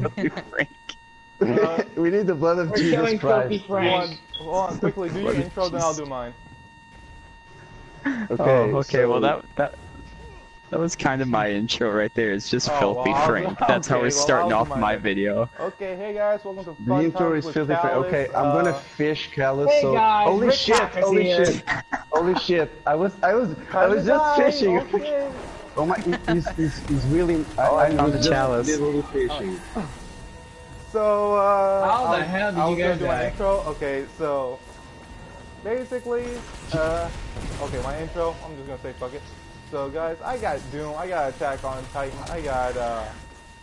Filthy Frank. Uh, we need the blood of We're Jesus killing Filthy Christ. Hold on, Frank. hold on, quickly, do your intro, then I'll do mine. Okay, oh, okay. so- Well, that that that was kind of my intro right there. It's just Oh, filthy well, I'll- Frank. That's how we're well, starting off do my then. video. Okay, hey guys, welcome to The intro is filthy. Frank. Calus. Okay, I'm gonna Uh, fish Calus. Hey so guys, holy Rick shit! Holy here. shit! Holy shit! I was I was I was just fishing. Okay. Oh my! He's, he's, he's really. Oh, I I, found was the just chalice. literally fishing. So, uh. How the I was- hell did I you was gonna guys do my intro. Okay, so. Basically, uh. Okay, my intro. I'm just gonna say fuck it. So, guys, I got Doom. I got Attack on Titan. I got, uh.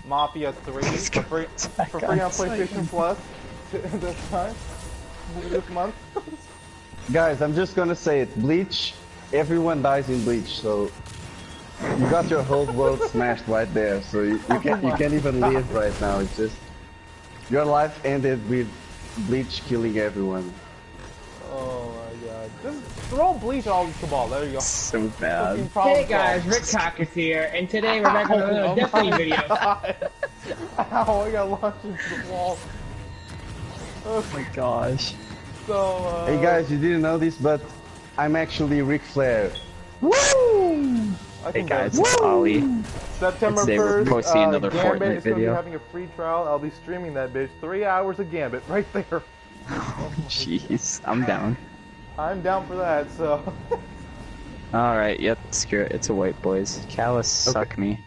Mafia 3 for free, for free on PlayStation Plus this time. This month. Guys, I'm just gonna say it. Bleach. Everyone dies in Bleach, so you got your whole world smashed right there. So you, you can't you can't even live right now. It's just your life ended with Bleach killing everyone. Oh my god. Just throw bleach all into the ball. There you go. So bad. Hey guys. Rick Cock is here, and today we're back with Oh another my Destiny video. God. Ow, I got launched into the wall. Oh my gosh. So, uh... Hey guys, you didn't know this, but I'm actually Ric Flair. I Hey guys, it's Ollie. September Today we're 1st, posting uh, another Gambit Fortnite is gonna video. be having a free trial. I'll be streaming that bitch. Three hours of Gambit right there. Jeez, I'm down. I'm down for that, so... All right. Yep. Screw it. It's a white boys. Calus, suck me.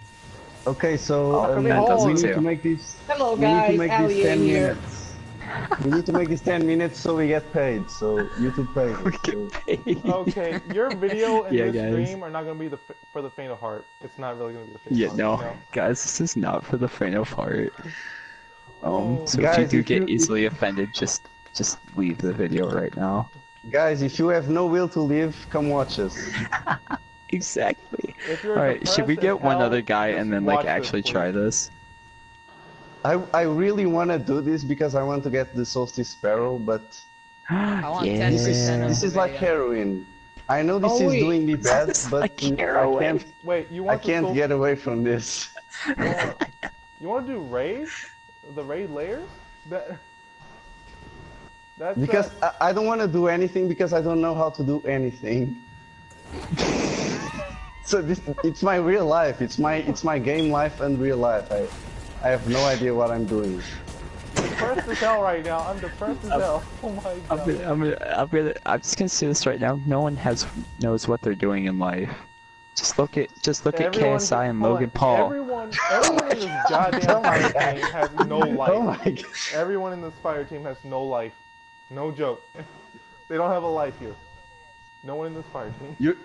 Okay, so Oh, um, come we in, hold need on. to make this. Hello We need guys, to make Allie this 10 here. minutes. We need to make this 10 minutes so we get paid. So YouTube pays. We get so- paid. Okay, your video and Yeah, this guys. stream are not gonna be the f- for the faint of heart. It's not really gonna be the faint Yeah, of no, heart. No, guys, this is not for the faint of heart. Um, Oh. so if you do if get you- easily offended, just just leave the video right now. Guys, if you have no will to live, come watch us. Exactly. All right, should we get one hell, other guy and then like watch this, actually please. try this? I I really want to do this because I want to get the Solstice Sparrow, but I want Yeah. 10% of this is like heroin. I know this Oh, is doing me bad, but like I can't Wait, you want the can't get away from this. You want to do raid? The raid lairs? That. That's Because uh, I, I don't want to do anything because I don't know how to do anything. so this it's my real life. It's my it's my game life and real life. I I have no idea what I'm doing. depressed as hell right now. I'm depressed as hell. Oh my I'm god. gonna, I'm gonna, I'm gonna, I'm just gonna say this right now. No one has knows what they're doing in life. Just look at, just look at KSI and Logan. Paul. Everyone, everyone in this oh goddamn fire team has no oh life. Oh my god. Everyone in this fire team has no life. No joke. They don't have a life here. No one in this fire team. You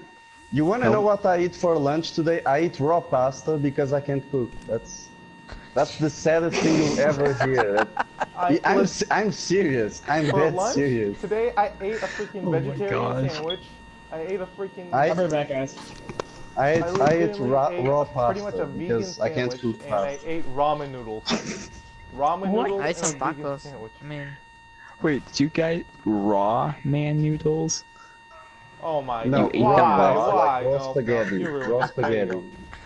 you want to Nope. know what I eat for lunch today? I eat raw pasta because I can't cook. That's that's the saddest thing you'll ever hear. I, I'm I'm serious. I'm for dead lunch serious. today, I ate a freaking Oh vegetarian sandwich. I ate a freaking. I- I'll back, guys. I ate, I ate legitimately raw, ate raw pretty much pasta a vegan because I can't sandwich, cook and I ate ramen noodles. Ramen What? noodles I ate and a some vegan tacos. sandwich. I mean, Wait, did you get raw man noodles? Oh my No, god! eat Why? them raw, Why? like raw No, spaghetti, no, you ruined raw it. There you spaghetti.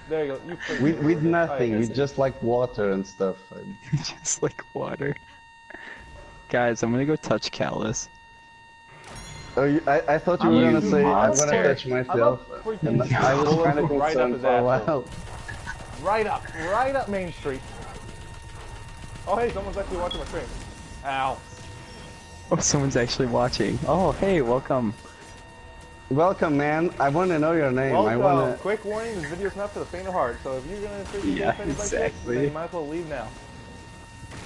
Go. There you go. You freaking With with ruined nothing, I with guess. just like water and stuff. just like water. Guys, I'm gonna go touch Calus. Oh, you, I, I thought you I'm were gonna say I'm gonna touch myself. a freaking And I was bullet kind of right up concerned his for a while. Right up, right up Main Street. Oh hey, someone's actually watching my stream. Ow. Oh, someone's actually watching. Oh, hey, welcome. Welcome, man. I want to know your name. I want to. Quick warning: this video's not for the faint of heart. So if you're gonna freaking Yeah, get offended by shit, exactly. then you might as well leave now.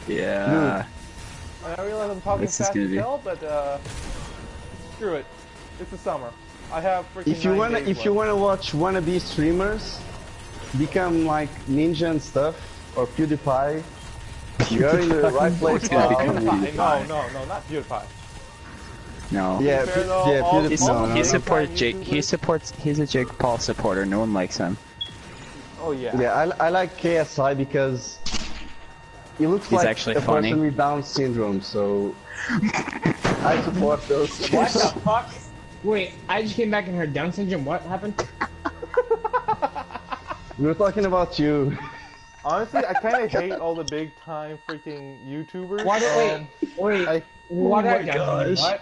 Yeah. I realize I'm talking This is fast gonna as be- hell, but uh, screw it. It's the summer. I have freaking. If you wanna, days if you wanna watch wannabe streamers become like Ninja and stuff or PewDiePie, you're in the right place It's gonna become PewDiePie. No, no, no, not PewDiePie. No. Yeah, Fair Pew- though, yeah, all- PewDiePie. No, no, he no. supports Jake. He supports. He's a Jake Paul supporter. No one likes him. Oh yeah. Yeah, I, I like KSI because he looks He's like actually a funny. person with Down syndrome. So I support those. What the fuck? Wait, I just came back and heard Down syndrome. What happened? we were talking about you. Honestly, I kind of hate all the big time freaking YouTubers. What? Um, Wait, wait. I, what oh are my Down syndrome? gosh.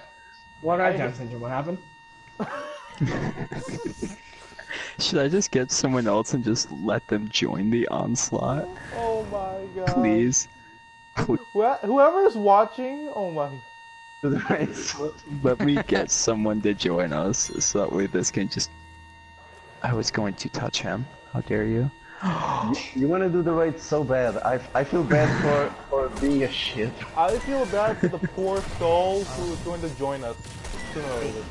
What? What are I- Down syndrome? What happened? Should I just get someone else and just let them join the onslaught? oh my god. Please. Pl- Wh- Whoever's watching, oh my. To. Let me get someone to join us so that way this can just. I was going to touch him. How dare you? You want to do the raid so bad. I, I feel bad for, for being a shit. I feel bad for the poor soul who is going to join us sooner or later.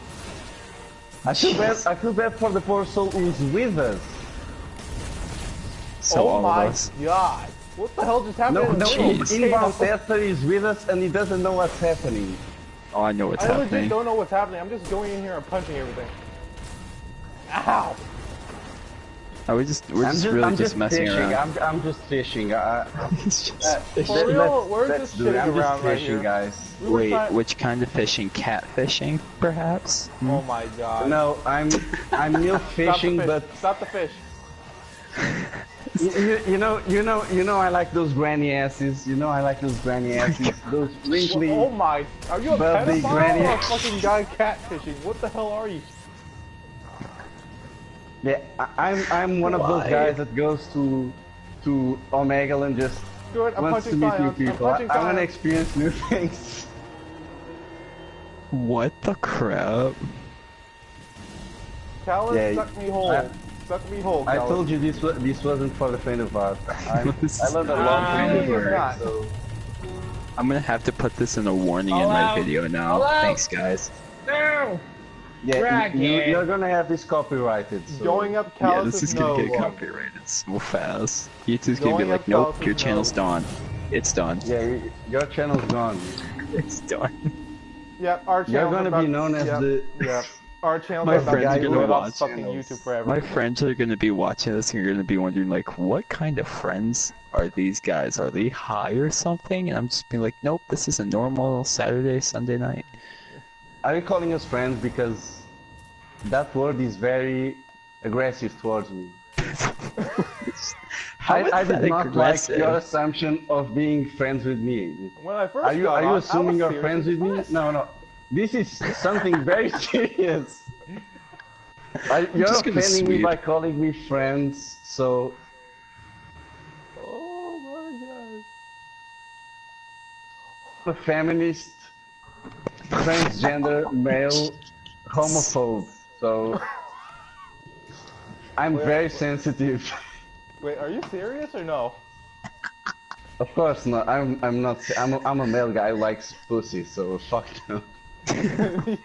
I feel bad. I feel bad for the poor soul who's with us. So oh all my of us. god. What the hell just happened? No, in no, the Inbound Tester is with us and he doesn't know what's happening. Oh, I know what's happening. I legit don't know what's happening. I'm just going in here and punching everything. Ow! I was just, we're just, just, really I'm just, just messing fishing. around. I'm, I'm just fishing. I, It's just uh, fishing. For real? We're let's just do it. shitting I'm just fishing, here. guys. We Wait, trying- which kind of fishing? Catfishing, perhaps? Oh my god. No, I'm I'm milk Stop fishing, fish. but Stop the fish. you, you, you know, you know, you know, I like those granny asses. You know, I like those granny asses. Those wrinkly. Oh my. Are you a Bubbly pedophile granny. or a fucking guy catfishing? What the hell are you? Yeah, I, I'm I'm one of those guys that goes to to Omegle and just Good, I'm wants to meet Zion. new I'm people. I, I want to experience new things. What the crap? Calus, Yeah, suck me whole. I- suck me whole, I told you this was this wasn't for the faint of heart. I'm, This I is learned a not lot for from the this faint of word, so I'm gonna have to put this in a warning in Hello? my video now. Hello? Thanks, guys. No! Yeah, Drag You, you're gonna have this copyrighted. So. Going up Yeah, this is gonna nose. get copyrighted so fast. YouTube's gonna be like, nope, Calus's your channel's nose. done. It's done. Yeah, your channel's gone. It's done. Yep, our You're channel's gonna about, be known as yep, the. Yep. Our channel's My friends to are be gonna rid watch fucking. YouTube forever. My friends are gonna be watching this and you're gonna be wondering like, what kind of friends are these guys? Are they high or something? And I'm just being like, nope, this is a normal Saturday, Sunday night. Are you calling us friends because that word is very aggressive towards me? How I, is I that did not aggressive? like your assumption of being friends with me. When I first Are you are you on, assuming you're friends as with me? fuck. No, no. This is something very serious. I, you're just gonna offending me by calling me friends, so Oh my god. I'm a feminist, transgender, male, homophobe. So I'm very sensitive. Wait, are you serious or no? Of course not. I'm I'm not. I'm a, I'm a male guy who likes pussy. So fuck no.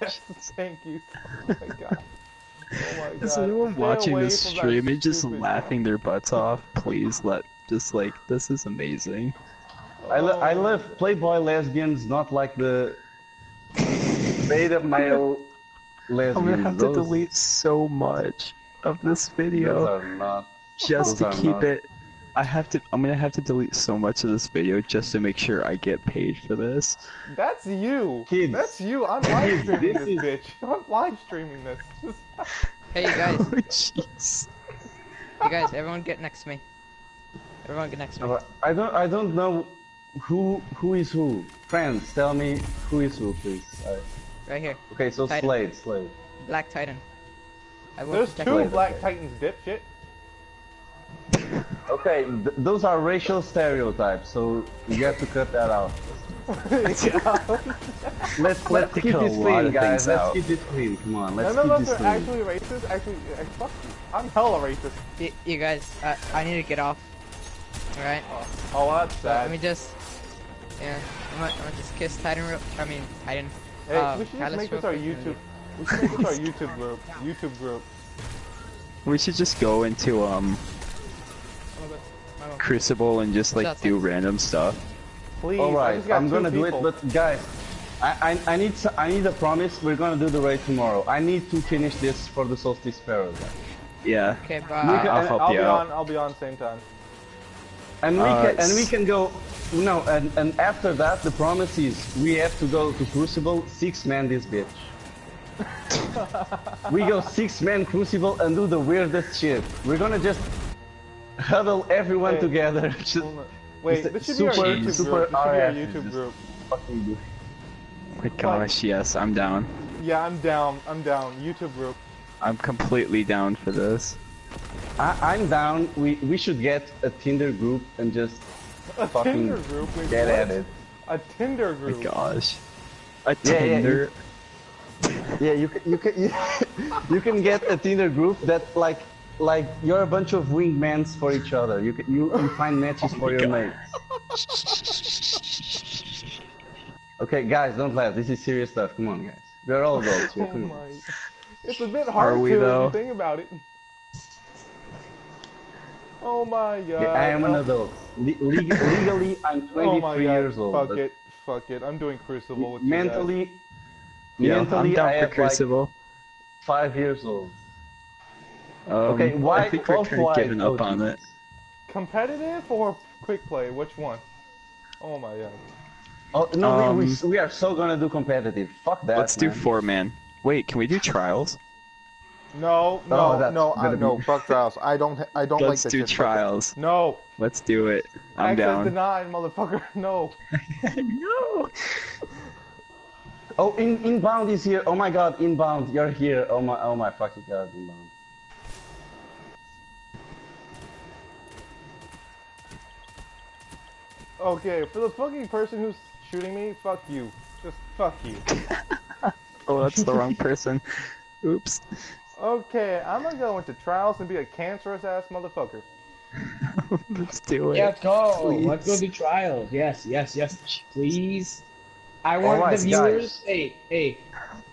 yes, thank you. Oh my god. Oh my god. Is anyone Stay watching this stream and just stupid- laughing their butts off? Please let just like this is amazing. I, lo- I Oh. love playboy lesbians, not like the beta male lesbians. I'm gonna have those, to delete so much of this video not. just those to keep not- it. I have to. I'm gonna have to delete so much of this video just to make sure I get paid for this. That's you. Kids. That's you. I'm live streaming This this, is- bitch. I'm live streaming this. Hey, you guys. Oh jeez. You guys, everyone get next to me. Everyone get next to me. Oh, I don't. I don't know who who is who. Friends, tell me who is who, please. I- Right here. okay, so Titan. Slade, Slade. Black Titan. I will There's protect two you. Black okay. Titans, dipshit. Okay, th- those are racial stereotypes, so you have to cut that out. Let's let's keep this clean, guys. Let's out. keep this clean. Come on, let's None of keep us this are clean. actually racist. Actually, fuck you. I'm hella racist. Y- you guys, uh, I need to get off. Alright? Oh, that's So let me just. Yeah, I'm gonna, I'm gonna just kiss Titan real. I mean, Titan. Hey, uh, we should just make real this our YouTube. We should make this our YouTube group. YouTube group. We should just go into um I'm gonna go- I'm gonna go. Crucible and just like do random stuff. Please. All I right, just got I'm gonna do it, but guys, I, I I need s- I need a promise. We're gonna do the raid tomorrow. I need to finish this for the Solstice Paradise, Yeah. Okay, bye. can- I'll help I'll you be out. on. I'll be on same time. And we Uh, can and we can go. No, and and after that, the promise is we have to go to Crucible six man this bitch. we go six man Crucible and do the weirdest shit. We're gonna just huddle everyone Hey. together. Just Wait, this should super- be our YouTube super group. This should be our YouTube group. fucking do. My gosh, yes, I'm down. Yeah, I'm down. I'm down. YouTube group. I'm completely down for this. I, I'm down. We we should get a Tinder group and just A Fucking Tinder group. Wait, get what? at it. A Tinder group. My group. gosh. A Yeah, yeah, Tinder. Yeah, you can you can you, you can get a Tinder group that like like you're a bunch of wingmans for each other. You can you, you find matches oh for your God. mates. Okay, guys, don't laugh. This is serious stuff. Come on, guys. We're all adults. here. Oh Come on. my. It's a bit hard we, to though? think about it. Oh my god. Yeah, I am an adult. Le- leg- legally, I'm 23 Oh my god. years old. Fuck it. Fuck it. I'm doing Crucible with you guys. mentally, Yeah, mentally, I'm down I for have like Crucible. five years old. Um, Okay, why? I think we're kind of giving up on it. Competitive or quick play? Which one? Oh my god. Oh no, we, we, Um, we are so gonna do competitive. Fuck that. Let's do man. four man. Wait, can we do trials? No, no, Oh, no, I, gonna no. be- Fuck trials. I don't. I don't Let's like that do shit. Fuck it. trials. No. Let's do it. I'm Access down. denied, motherfucker. No. no. Oh, in, inbound is here. Oh my god, inbound, you're here. Oh my, oh my fucking god, inbound. Okay, for the fucking person who's shooting me, fuck you. Just fuck you. Oh, that's the wrong person. Oops. Okay, I'm gonna go into trials and be a cancerous ass motherfucker. Let's do it. Yeah, let's go. Let's go do trials. Yes, yes, yes. Please. I oh, want Alright, the viewers. guys. Hey, hey.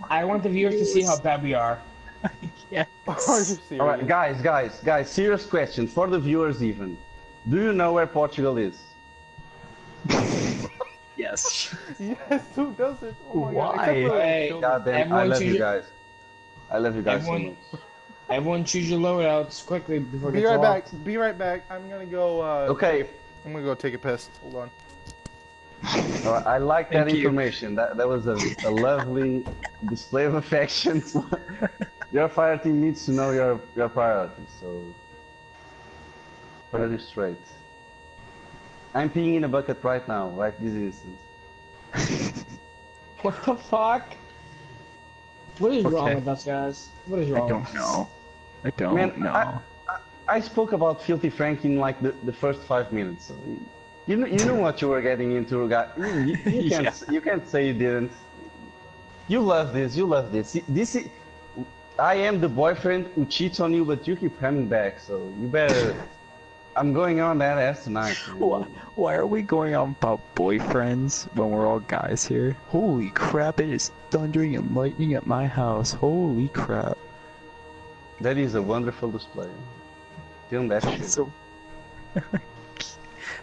I want the viewers to see how bad we are. Yeah. Are? Alright, guys, guys, guys, serious question for the viewers even. Do you know where Portugal is? Yes. Yes, who does it? Oh my god. Why? Except Hey. God damn, I love choose you guys. I love you guys so Everyone- much. Everyone choose your loadouts quickly before it Be right locked. back. Be right back. I'm gonna go. Uh, Okay, I'm gonna go take a piss. Hold on. alright, I like that you. information. That that was a, a lovely display of affection. your fire team needs to know your your priorities, so put it straight. I'm peeing in a bucket right now, right this instant. What the fuck? What is wrong with us, guys? What is wrong? With this? I don't know. I don't Man, know. I, I, I spoke about Filthy Frank in like the, the first five minutes. So you- you know, you know what you were getting into, guy. You, you, you can't Yeah. you can't say you didn't. You love this. You love this. This is, I am the boyfriend who cheats on you, but you keep coming back. So you better. I'm going on that ass tonight. Why, why are we going on about boyfriends when we're all guys here? Holy crap, it is thundering and lightning at my house. Holy crap. That is a wonderful display. Film that shit. So,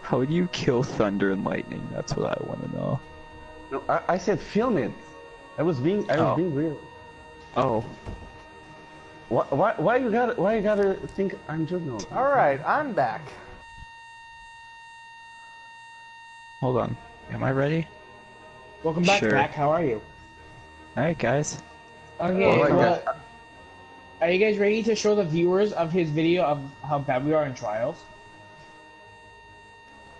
how do you kill thunder and lightning? That's what I want to know. No, I, I said film it. I was being I was Oh. being real. Oh, Why, why, why you gotta why you gotta think I'm joking? All right, I'm back. hold on. Am I ready? Welcome back, Sure. Pack. How are you? Alright, guys. Okay, Alright, well, guys. Uh, are you guys ready to show the viewers of his video of how bad we are in trials?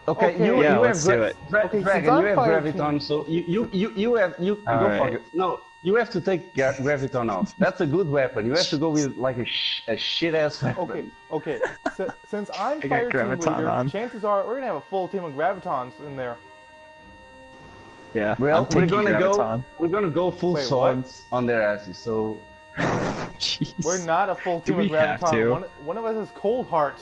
Okay, Okay. you, Yeah, you let's have do gra- it. Dra- Okay, Dragon, since you have fire Graviton, so you you you, you have you go Alright. for it. No, you have to take Gra- Graviton off. That's a good weapon. You have to go with like a sh- a shit ass weapon. Okay, okay. Si- since I'm I got fire team Graviton leader, on. chances are we're gonna have a full team of gravitons in there. Yeah. Well, I'm we're gonna Graviton. go. We're gonna go full Wait, what? swords on their asses. So Jeez. We're not a full team of we have graviton. One, one of us is cold heart,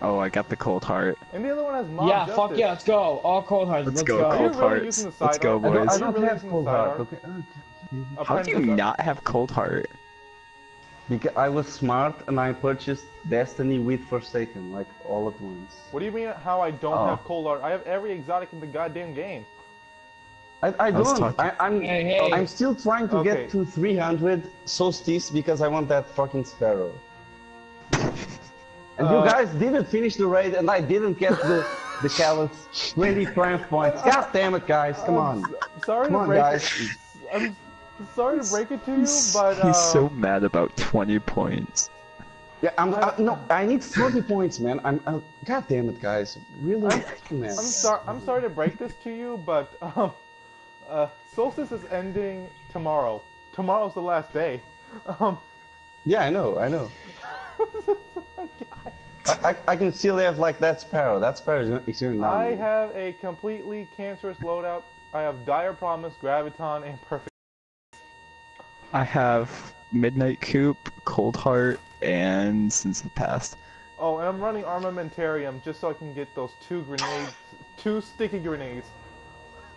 Oh, I got the cold heart. and the other one has mob yeah, justice. fuck yeah, let's go. All cold hearts. Let's Let's, go, Are you cold really hearts. using Let's go, sidearm? I don't, I boys. don't really have using full the heart. Okay. okay. How do you not have cold heart? Because I was smart and I purchased Destiny with Forsaken like all at once. What do you mean? How I don't Oh. have cold heart? I have every exotic in the goddamn game. I, I don't. talking- I, I'm Hey, hey. I'm still trying to Okay. get to 300 solstice because I want that fucking sparrow. And Uh, you guys didn't finish the raid, and I didn't get the the Calus 20 triumph points. God damn it, guys! Come on, I'm sorry come to on, break guys. it. I'm sorry to break it to you, but uh, he's so mad about 20 points. Yeah, I'm. I, no, I need 40 points, man. I'm. i God damn it, guys. Really, man. I'm sorry. I'm sorry to break this to you, but um, uh, Solstice is ending tomorrow. Tomorrow's the last day. Um, Yeah, I know. I know. I, I, I can still have like that sparrow. That sparrow is is doing now. I have a completely cancerous loadout. I have Dire Promise, Graviton, and Perfect. I have Midnight Coup, Cold Heart, and Since the Past. Oh, and I'm running Armamentarium just so I can get those two grenades, two sticky grenades.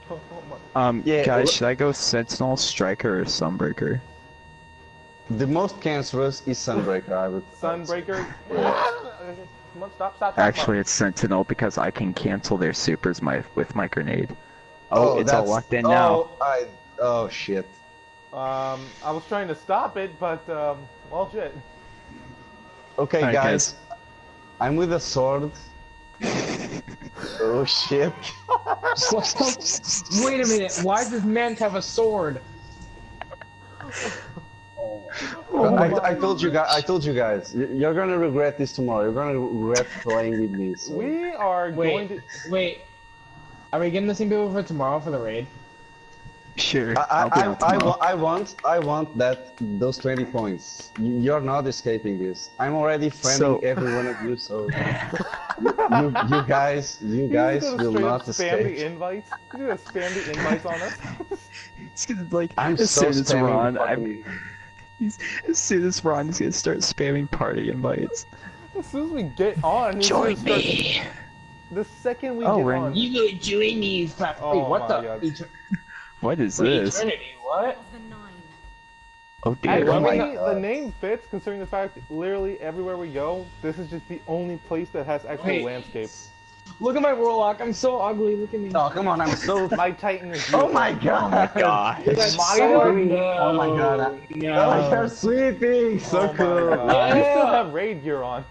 Oh, my. Um, Yeah, guys, should I go Sentinel, Striker, or Sunbreaker? The most cancerous is Sunbreaker. I would. Sunbreaker. Come on, stop, stop, stop. Actually, it's Sentinel because I can cancel their supers my with my grenade. Oh, Oh, it's all locked in now. Oh, I. Oh shit. Um, I was trying to stop it, but um, well, shit. Okay, Alright, guys. I'm with a sword. oh shit. Wait a minute. Why does Mant have a sword? Oh I, I told you guys. I told you guys. You're gonna regret this tomorrow. You're gonna regret playing with me. So. We are going to. wait. Are we getting the same people for tomorrow for the raid? Sure, I, I'll I, I, I, tomorrow. wa- I want I want that those 20 points. You- You're not escaping this. I'm already friending So- every one of you, so you, you guys you guys gonna will not up spam the escape. invites. He's gonna spam the invites on us. It's gonna, like I'm as so soon as spamming Ron, I'm, fucking- he's, as soon as Ron is gonna start spamming party invites. As soon as we get on, he's Join gonna start, me. The second we Oh, get we're in- on, You go join me. Fuck. Oh wait, what the? God. What is wait, this? Eternity. What? Oh dear. Actually, Oh my. the name fits considering the fact literally everywhere we go, this is just the only place that has actual Wait. landscape. Look at my warlock. I'm so ugly. Look at me. Oh come on! I'm so. My Titan is oh my god! Oh my God. It's My so God. green. No. Oh my god! I- No. Oh, you're sweeping. So Oh cool. God. You still have raid gear on.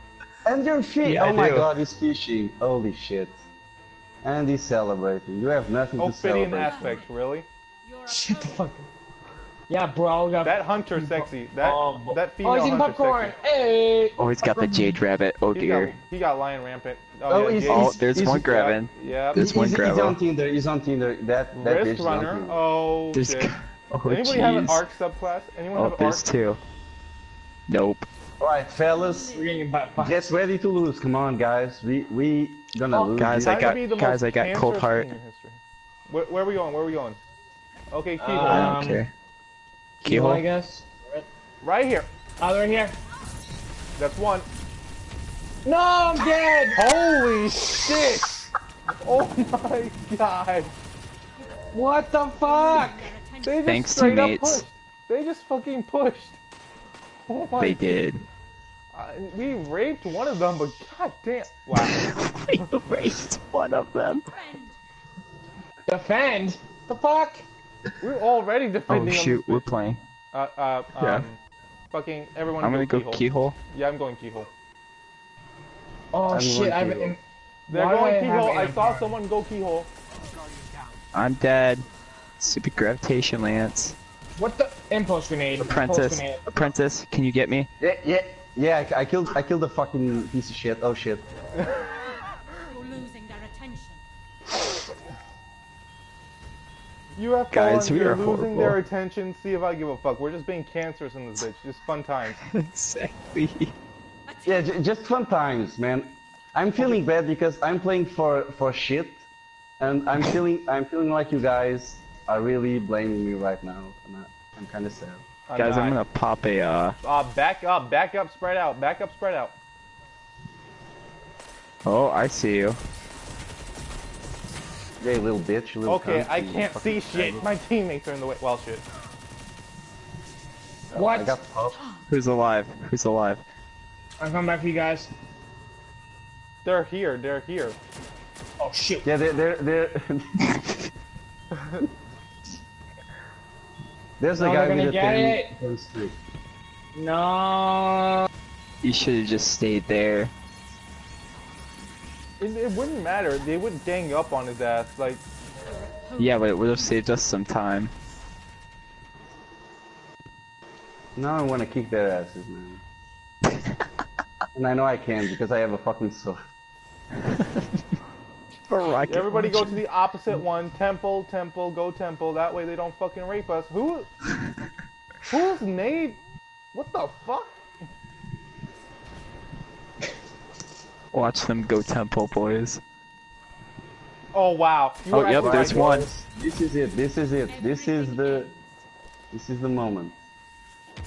And your feet. Yeah, I oh my do. god! He's fishing. Holy shit! And he's celebrating. You have nothing to Ophidian celebrate. aspect, really? You're Shut the fuck. up. Yeah, bro. I got. That hunter sexy. That Oh, that female oh, he's eating popcorn. Hey. Oh, he's got the Jade Rabbit. Oh He got, dear. he got lion rampant. Oh, Oh, yeah, he's- Oh, he's- there's he's- one Graven. Yeah. There's He's, one he's on Tinder. He's on Tinder. That that bitch Risk is on runner. Tinder. Oh There's. shit. Oh Anybody have an arc subclass? Anyone Oh, have an arc? there's two. Nope. All right, fellas, We're getting butt fucked. get ready to lose. Come on, guys. We we gonna Oh, lose. guys. I got- guys, I got cold heart. thing in history. Where, where are we going? Where are we going? Okay, keyhole. I Um, don't care. Keyhole, I guess. right here. Oh, they're in here. That's one. No, I'm dead. Holy shit! Oh my god! What the fuck? They just Thanks, straight up teammates. pushed. They just fucking pushed. Oh my They did. Uh, we raped one of them, but god damn. Wow. we raped one of them. Defend. The fuck? We're already Oh defending on shoot, we're playing. Uh, uh, um, Yeah. fucking everyone I'm gonna go keyhole. keyhole. Yeah, I'm going keyhole. Oh I'm shit! I've. keyhole. am- They're Why going I keyhole. I saw someone go keyhole. I'm dead. Stupid Graviton Lance. What the impulse grenade? Impulse Apprentice. grenade. Apprentice, can you get me? Yeah, yeah, yeah. I, I killed I killed the fucking piece of shit. Oh shit. You have Guys, fallen. we You're are losing their attention. See if I give a fuck. We're just being cancerous in this bitch. Just fun times. exactly. Yeah, j- just fun times, man. I'm feeling bad because I'm playing for for shit, and I'm feeling I'm feeling like you guys are really blaming me right now, and I, I'm kind of sad. I'm Guys, I'm gonna pop a uh Uh, back up, back up, spread out, back up, spread out. Oh, I see you. Yeah, you little bitch, little Okay, cunt, I you can't see shit. faggot. My teammates are in the way. Well, shit. What? I got popped. Who's alive? Who's alive? I'm coming back for you guys. They're here. They're here. Oh shit! Yeah, they're they're they're. There's a No, guy they're with a gonna get 10, it. No. You should have just stayed there. It, it wouldn't matter. They would gang up on his ass. Like, Yeah, but it would have saved us some time. Now I want to kick their asses, man. and I know I can because I have a fucking sword. A Everybody go to the opposite one. Temple, temple, go temple. That way they don't fucking rape us. Who? Who's Nate? What the fuck? Watch them go temple, boys. Oh wow. You Oh, yep, actually there's one. This is it. This is it. This is the. This is the moment.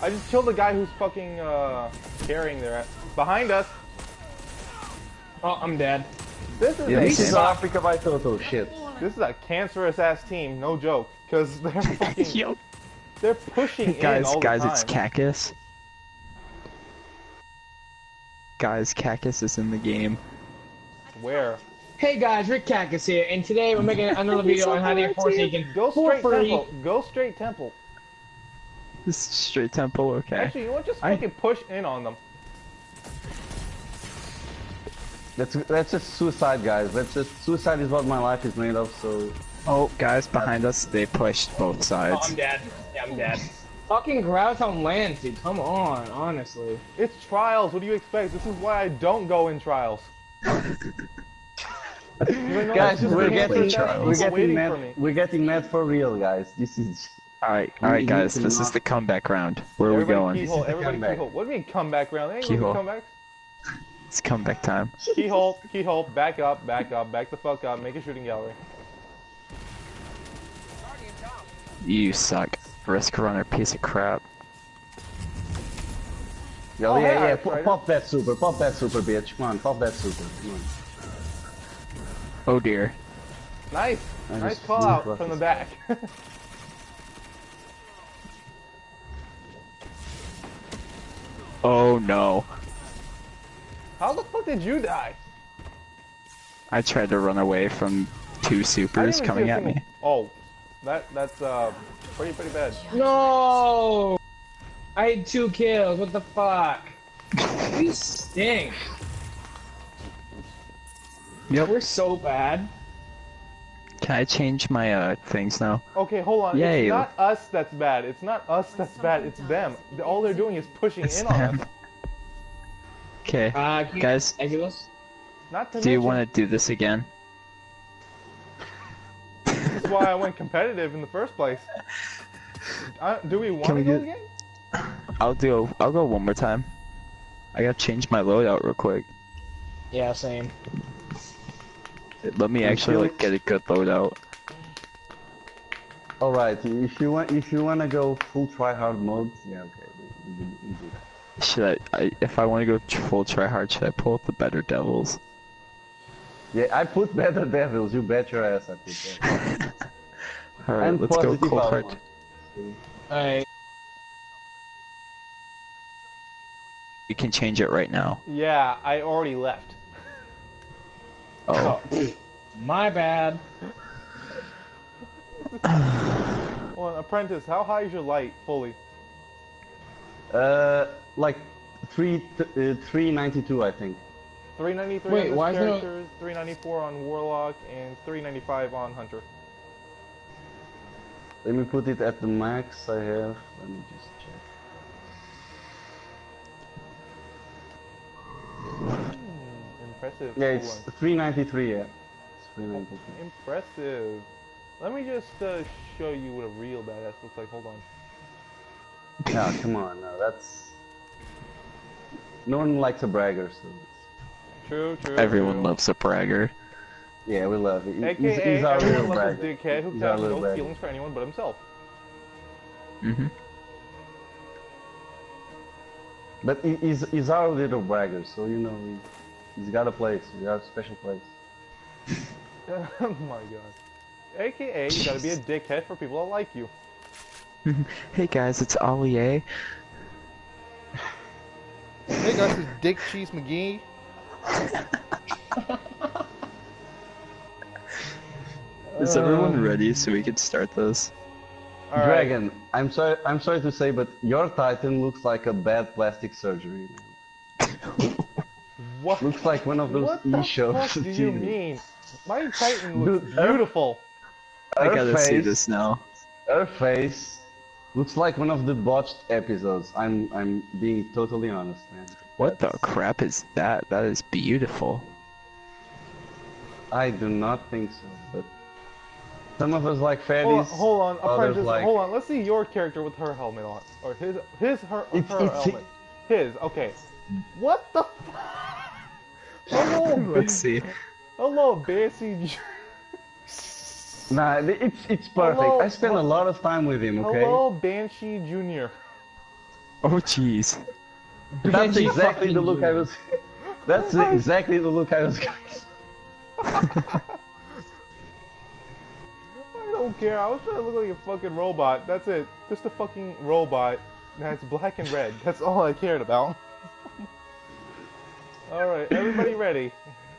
I just killed the guy who's fucking uh, carrying their behind us. Oh, I'm dead. This is Yeah, a this is same. Africa by Toto. Shit. this is a cancerous ass team, no joke. Cause they're fucking Yep. they're pushing in Guys, all guys, the it's time. Guys, Cactus is in the game. Where? Hey guys, Rick Cactus here, and today we're making another video on how to get Forsaken Go for straight free. temple. Go straight temple. This is straight temple, okay. Actually, you know what? Just I- fucking push in on them. That's that's just suicide, guys. That's just suicide is what my life is made of. So Oh, guys behind us, they pushed both Oh, sides. I'm dead. Yeah, I'm dead. Fucking grass on land, dude. Come on, honestly. It's trials. What do you expect? This is why I don't go in trials. Guys, we're getting trials. we're getting mad. for. We're getting mad for real, guys. This is All right, all right, guys, to this is the comeback round. Where are we Everybody going? Keyhole. This is Everybody comeback. keyhole. What do you mean comeback round? There ain't gonna be Keyhole. comebacks. It's comeback time. Keyhole, keyhole, back up, back up, back the fuck up, make a shooting gallery. You suck. Risk runner, piece of crap. Oh, Oh, yeah, yeah, yeah. that's Pop, that super. Pop that super, bitch. Come on, pop that super. Come on. Oh dear. Nice, I nice just call out from the back. Oh no. How the fuck did you die? I tried to run away from two supers coming at me. Oh, that that's uh pretty pretty bad. No! I had two kills. What the fuck? We stink. Yep. We're so bad. Can I change my uh things now? Okay, hold on. Yay. It's not us that's bad. It's not us that's bad. It's them. All they're doing is pushing It's in on them. us. Okay. Uh, Guys, Not to do you want to do this again? This is why I went competitive in the first place. Uh, do we want Can to we go do- again? I'll do. I'll go one more time. I gotta change my loadout real quick. Yeah, same. Let me actually like get a good loadout. All right. If you want, if you want to go full try hard mode, yeah, okay. We, we, we do that. Should I, I if I want to go full try hard, should I pull up the better devils? Yeah, I put better devils. You bet your ass I put that. All right, And let's go positive cold out hard. Alright. You can change it right now. Yeah, I already left. Oh, My bad. Well, apprentice, how high is your light fully? Uh, like three, uh, three ninety two, I think. 393 Wait, on this why is there no- characters, 394 on Warlock, and 395 on Hunter. Let me put it at the max I have. Let me just check. Impressive. Yeah, it's 393. Yeah, it's 393. Impressive. Let me just uh, show you what a real badass looks like. Hold on. Yeah, come on, no, that's. No one likes a bragger, so. True, true. everyone true. loves a bragger. Yeah, we love it. He- AKA, he's, he's our everyone little loves a bragger. dickhead who He's our has little no bragger. feelings for anyone but himself. hmm But he, he's, he's our little bragger, so you know, he, he's got a place. He's got a special place. oh my god. AKA, you gotta be a dickhead for people that like you. Hey guys, it's Ali A. Hey guys, it's Dick Cheese McGee. Is everyone uh. ready so we can start this? Alright. Dragon, I'm sorry. I'm sorry to say, but your Titan looks like a bad plastic surgery. What? Looks like one of those What the e shows. fuck do you mean? My Titan looks Dude, her- beautiful. I Her gotta see this now. Her face looks like one of the botched episodes. I'm I'm being totally honest, man. What the crap is that? That is beautiful. I do not think so, but some of us like Hold on, hold on, others apprentice. like... Hold on. Let's see your character with her helmet on, or his, his, her, It's- her it's- helmet. His. Okay. What the? F- hello, Let's see. hello, Bessie. Nah, it's it's perfect. Hello, I spent a lot of time with him. Okay. Hello, Banshee Junior. Oh jeez. That's Benji exactly the fucking look I Junior. was. That's exactly the look I was going. I don't care. I was trying to look like a fucking robot. That's it. Just a fucking robot that's black and red. That's all I cared about. Alright, everybody ready?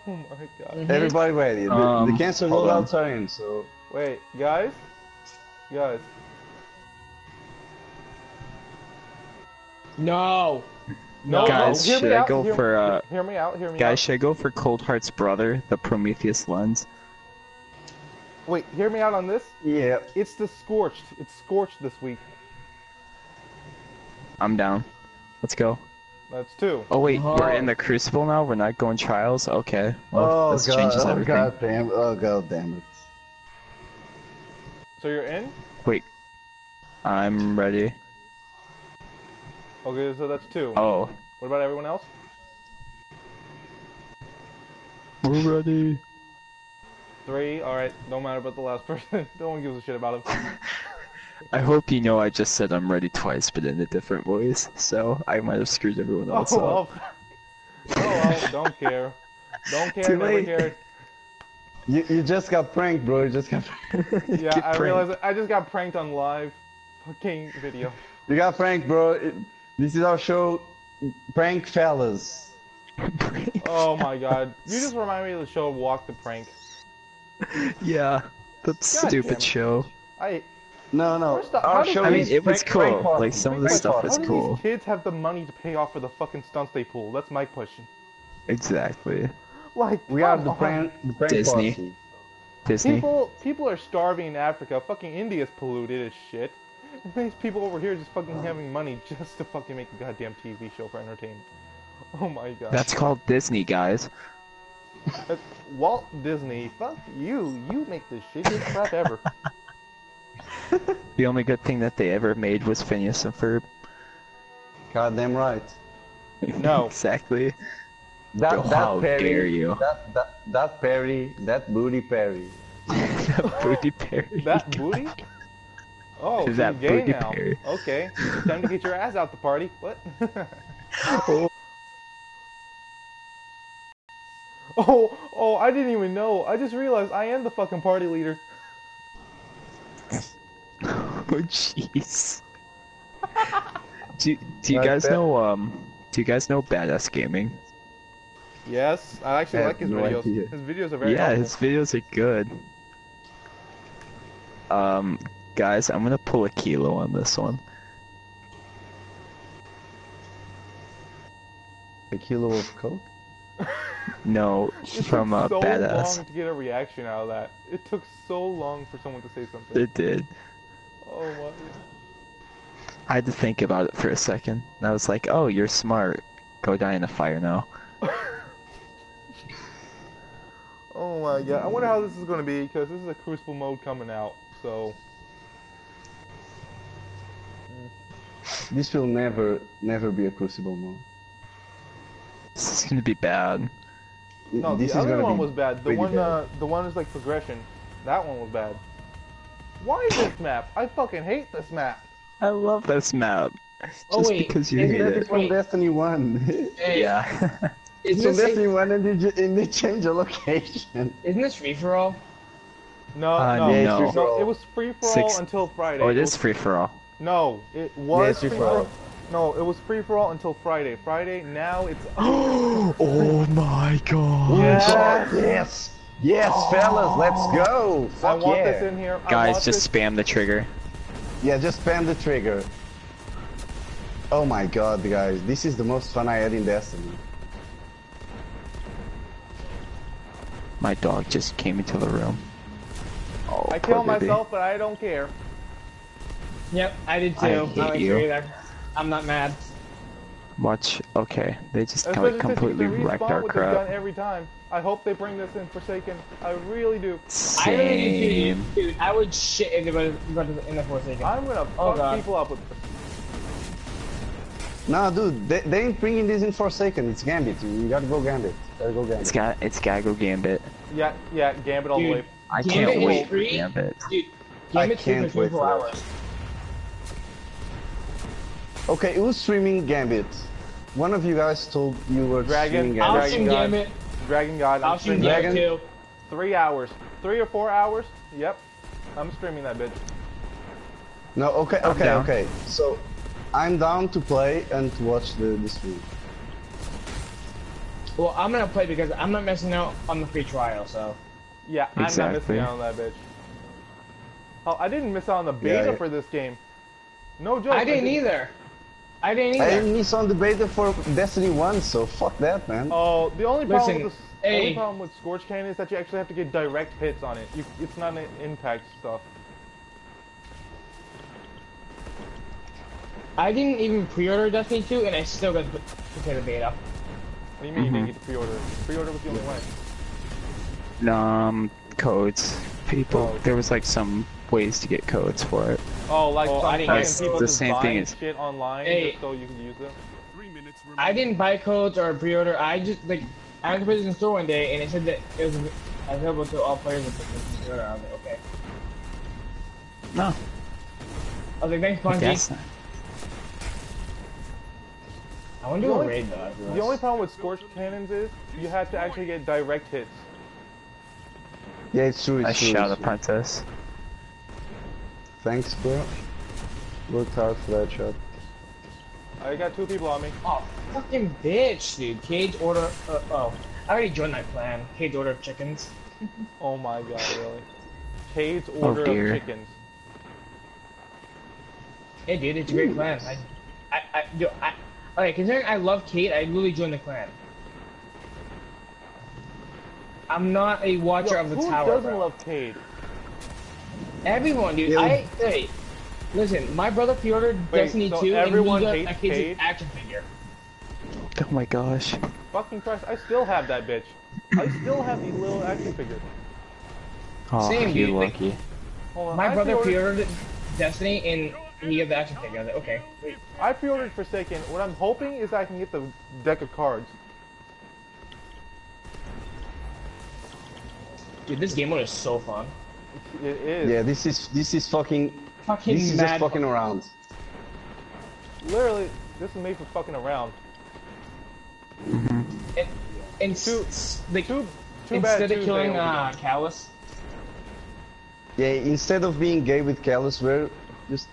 Oh my god. Everybody ready. The, Um, the cancer hold on. rollouts are in, so Wait, guys? Guys. No. No, Guys, no, should I out, go hear, for, uh, Hear me out, hear me Guys, out. should I go for Cold Heart's brother, the Prometheus lens? Wait, hear me out on this. yeah. It's the Scorched. It's Scorched this week. I'm down. Let's go. That's two. Oh wait, we're Oh. in the Crucible now. We're not going Trials. Okay. Well, oh this god! changes oh god damn! Oh god damn it! So you're in? Wait. I'm ready. Okay, so that's two. Oh. What about everyone else? We're ready. Three. Alright, don't matter about the last person. no one gives a shit about him. I hope you know I just said I'm ready twice, but in a different voice. So I might have screwed everyone Oh, else up. well. oh well, don't care. Don't care, Too never late. cared. You you just got pranked, bro. You just got. Yeah, Get I pranked. realized I just got pranked on live fucking video. You got pranked, bro. It, this is our show, prank fellas. Oh my god. You just remind me of the show Walk the Prank. yeah, that stupid show. I No, no. First off, our show I mean, it was prank- prank cool. Like, some of the stuff party. was how do cool. these kids have the money to pay off for the fucking stunts they pull? That's my question. Exactly. Like, We are the on. prank, the prank Disney. party. Disney. People, people are starving in Africa. Fucking India's polluted as shit. And these people over here just fucking having money just to fucking make a goddamn TV show for entertainment. Oh my god. That's called Disney, guys. That's Walt Disney. Fuck you. You make the shittiest crap ever. The only good thing that they ever made was Phineas and Ferb. Goddamn right. No. exactly. That, Oh, that how Perry, dare you. That, that, that Perry, that booty Perry. Booty Perry. That booty? Oh, That you're gay now. Perry. Okay. Time to get your ass out the party. What? oh, oh, oh! I didn't even know. I just realized I am the fucking party leader. Oh jeez. do, do you guys know um do you guys know Badass Gaming? Yes, I actually I like his no videos. idea. His videos are very yeah, helpful. his videos are good. Um guys, I'm gonna pull a kilo on this one. A kilo of coke? No, It from took uh, so Badass. long to get a reaction out of that. It took so long for someone to say something. It did. Oh my. I had to think about it for a second. And I was like, oh, you're smart. Go die in a fire now. Oh my god. I wonder how this is going to be because this is a Crucible mode coming out. So This will never, never be a crucible mode. This is gonna be bad. no, this the is other gonna one be was bad. The pretty one, bad. uh, the one is like progression. That one was bad. Why is this map? I fucking hate this map. I love this map. Just Oh, wait, because you isn't hate that it. It's from Wait. Destiny 1. Hey, Yeah. it's from this, like, Destiny 1 and they, and they change the location. isn't this free for all? No, Uh, no, no. free for no. It was free for all Six- until Friday. oh, it was is free for all. No, it was it's free free for all. No, it was free for all until Friday. Friday, now it's. oh my god. Yeah. Yes! Yes, fellas, let's go! I want yeah. this in here. Guys, just this- spam the trigger. Yeah, just spam the trigger. Oh my god, guys, this is the most fun I had in Destiny. My dog just came into the room. Oh, I poor killed baby. myself, but I don't care. Yep, I did too. I I hate don't you. care either. I'm not mad. Watch. Okay, they just Especially like completely can wrecked respawn our with the gun crap. every time. I hope they bring this in Forsaken. I really do. I really do, Same. dude. I would shit if they were in the Forsaken. I'm gonna Oh, fuck God. people up with this. Nah, dude, they, they ain't bringing this in Forsaken. It's Gambit. You, you gotta go Gambit. Gotta go Gambit. It's got. It's gotta go Gambit. Yeah, yeah, Gambit all Dude. the way. I Gambit can't is wait for free? Gambit. Dude, I Gambit's free can't wait 24 for that. hours. Okay, who's streaming Gambit? One of you guys told you were Dragon, streaming I'll Gambit. Dragon stream Gambit. Dragon God, I'm I'll stream Dragon. Too. three hours. Three or four hours? Yep. I'm streaming that bitch. No, okay, I'm okay, down. okay. So, I'm down to play and to watch the, the stream. Well, I'm gonna play because I'm not missing out on the free trial, so. Yeah, I'm not missing out on that bitch. Oh, I didn't miss out on the beta Yeah, yeah. for this game. No joke. I didn't either. I didn't I either. didn't miss on the beta for Destiny 1, so fuck that, man. Oh, the only problem Listen, with this, the only problem with Scorch Cannon is that you actually have to get direct hits on it. You, it's not an impact stuff. I didn't even pre-order Destiny 2, and I still got to play the beta. What do you mean you didn't get the pre-order? Pre-order was the only way. Um, codes. People. Oh. There was like some ways to get codes for it. Oh, like Oh, I didn't get people the same thing buying as- shit online Hey. just so you can use them. I didn't buy codes or pre-order. I just like I went to put in the store one day, and it said that it was available to all players with the pre-order. I was like, okay. No, I was like, thanks, I Bungie. I want to The do a raid though. The only problem with scorched Cannons is you have to actually get direct hits. Yeah, it's true, it's I true. shot it's true. Apprentice. Thanks, bro. Worked hard for that shot. I got two people on me. Oh, fucking bitch, dude. Cage order. Uh, oh, I already joined that plan. Cage order of chickens. Oh my god, really? Cayde's order dear. of chickens. Hey, dude, it's a great plan. I, I, I, yo, I. Okay, considering I love Cayde, I literally joined the clan. I'm not a watcher Yo, of the who tower. doesn't bro. love Cayde? Everyone, dude. Yeah. I hey, listen. My brother pre-ordered Wait, Destiny so 2, and everyone he got hates a Cage's Cayde? action figure. Oh my gosh. Fucking Christ, I still have that bitch. I still have the little action figure. Oh, Same, you dude, lucky. Hold on, My I brother pre-ordered- pre-ordered Destiny, and he got the action figure. I was like, okay, wait. I pre-ordered Forsaken. What I'm hoping is I can get the deck of cards. Dude, this game mode is so fun. It is. Yeah, this is this is fucking Fucking this is mad just fucking around. Literally, this is made for fucking around. And, and Too- s- like, Too, too bad instead of killing uh. Calus, Yeah, instead of being gay with Calus, we're just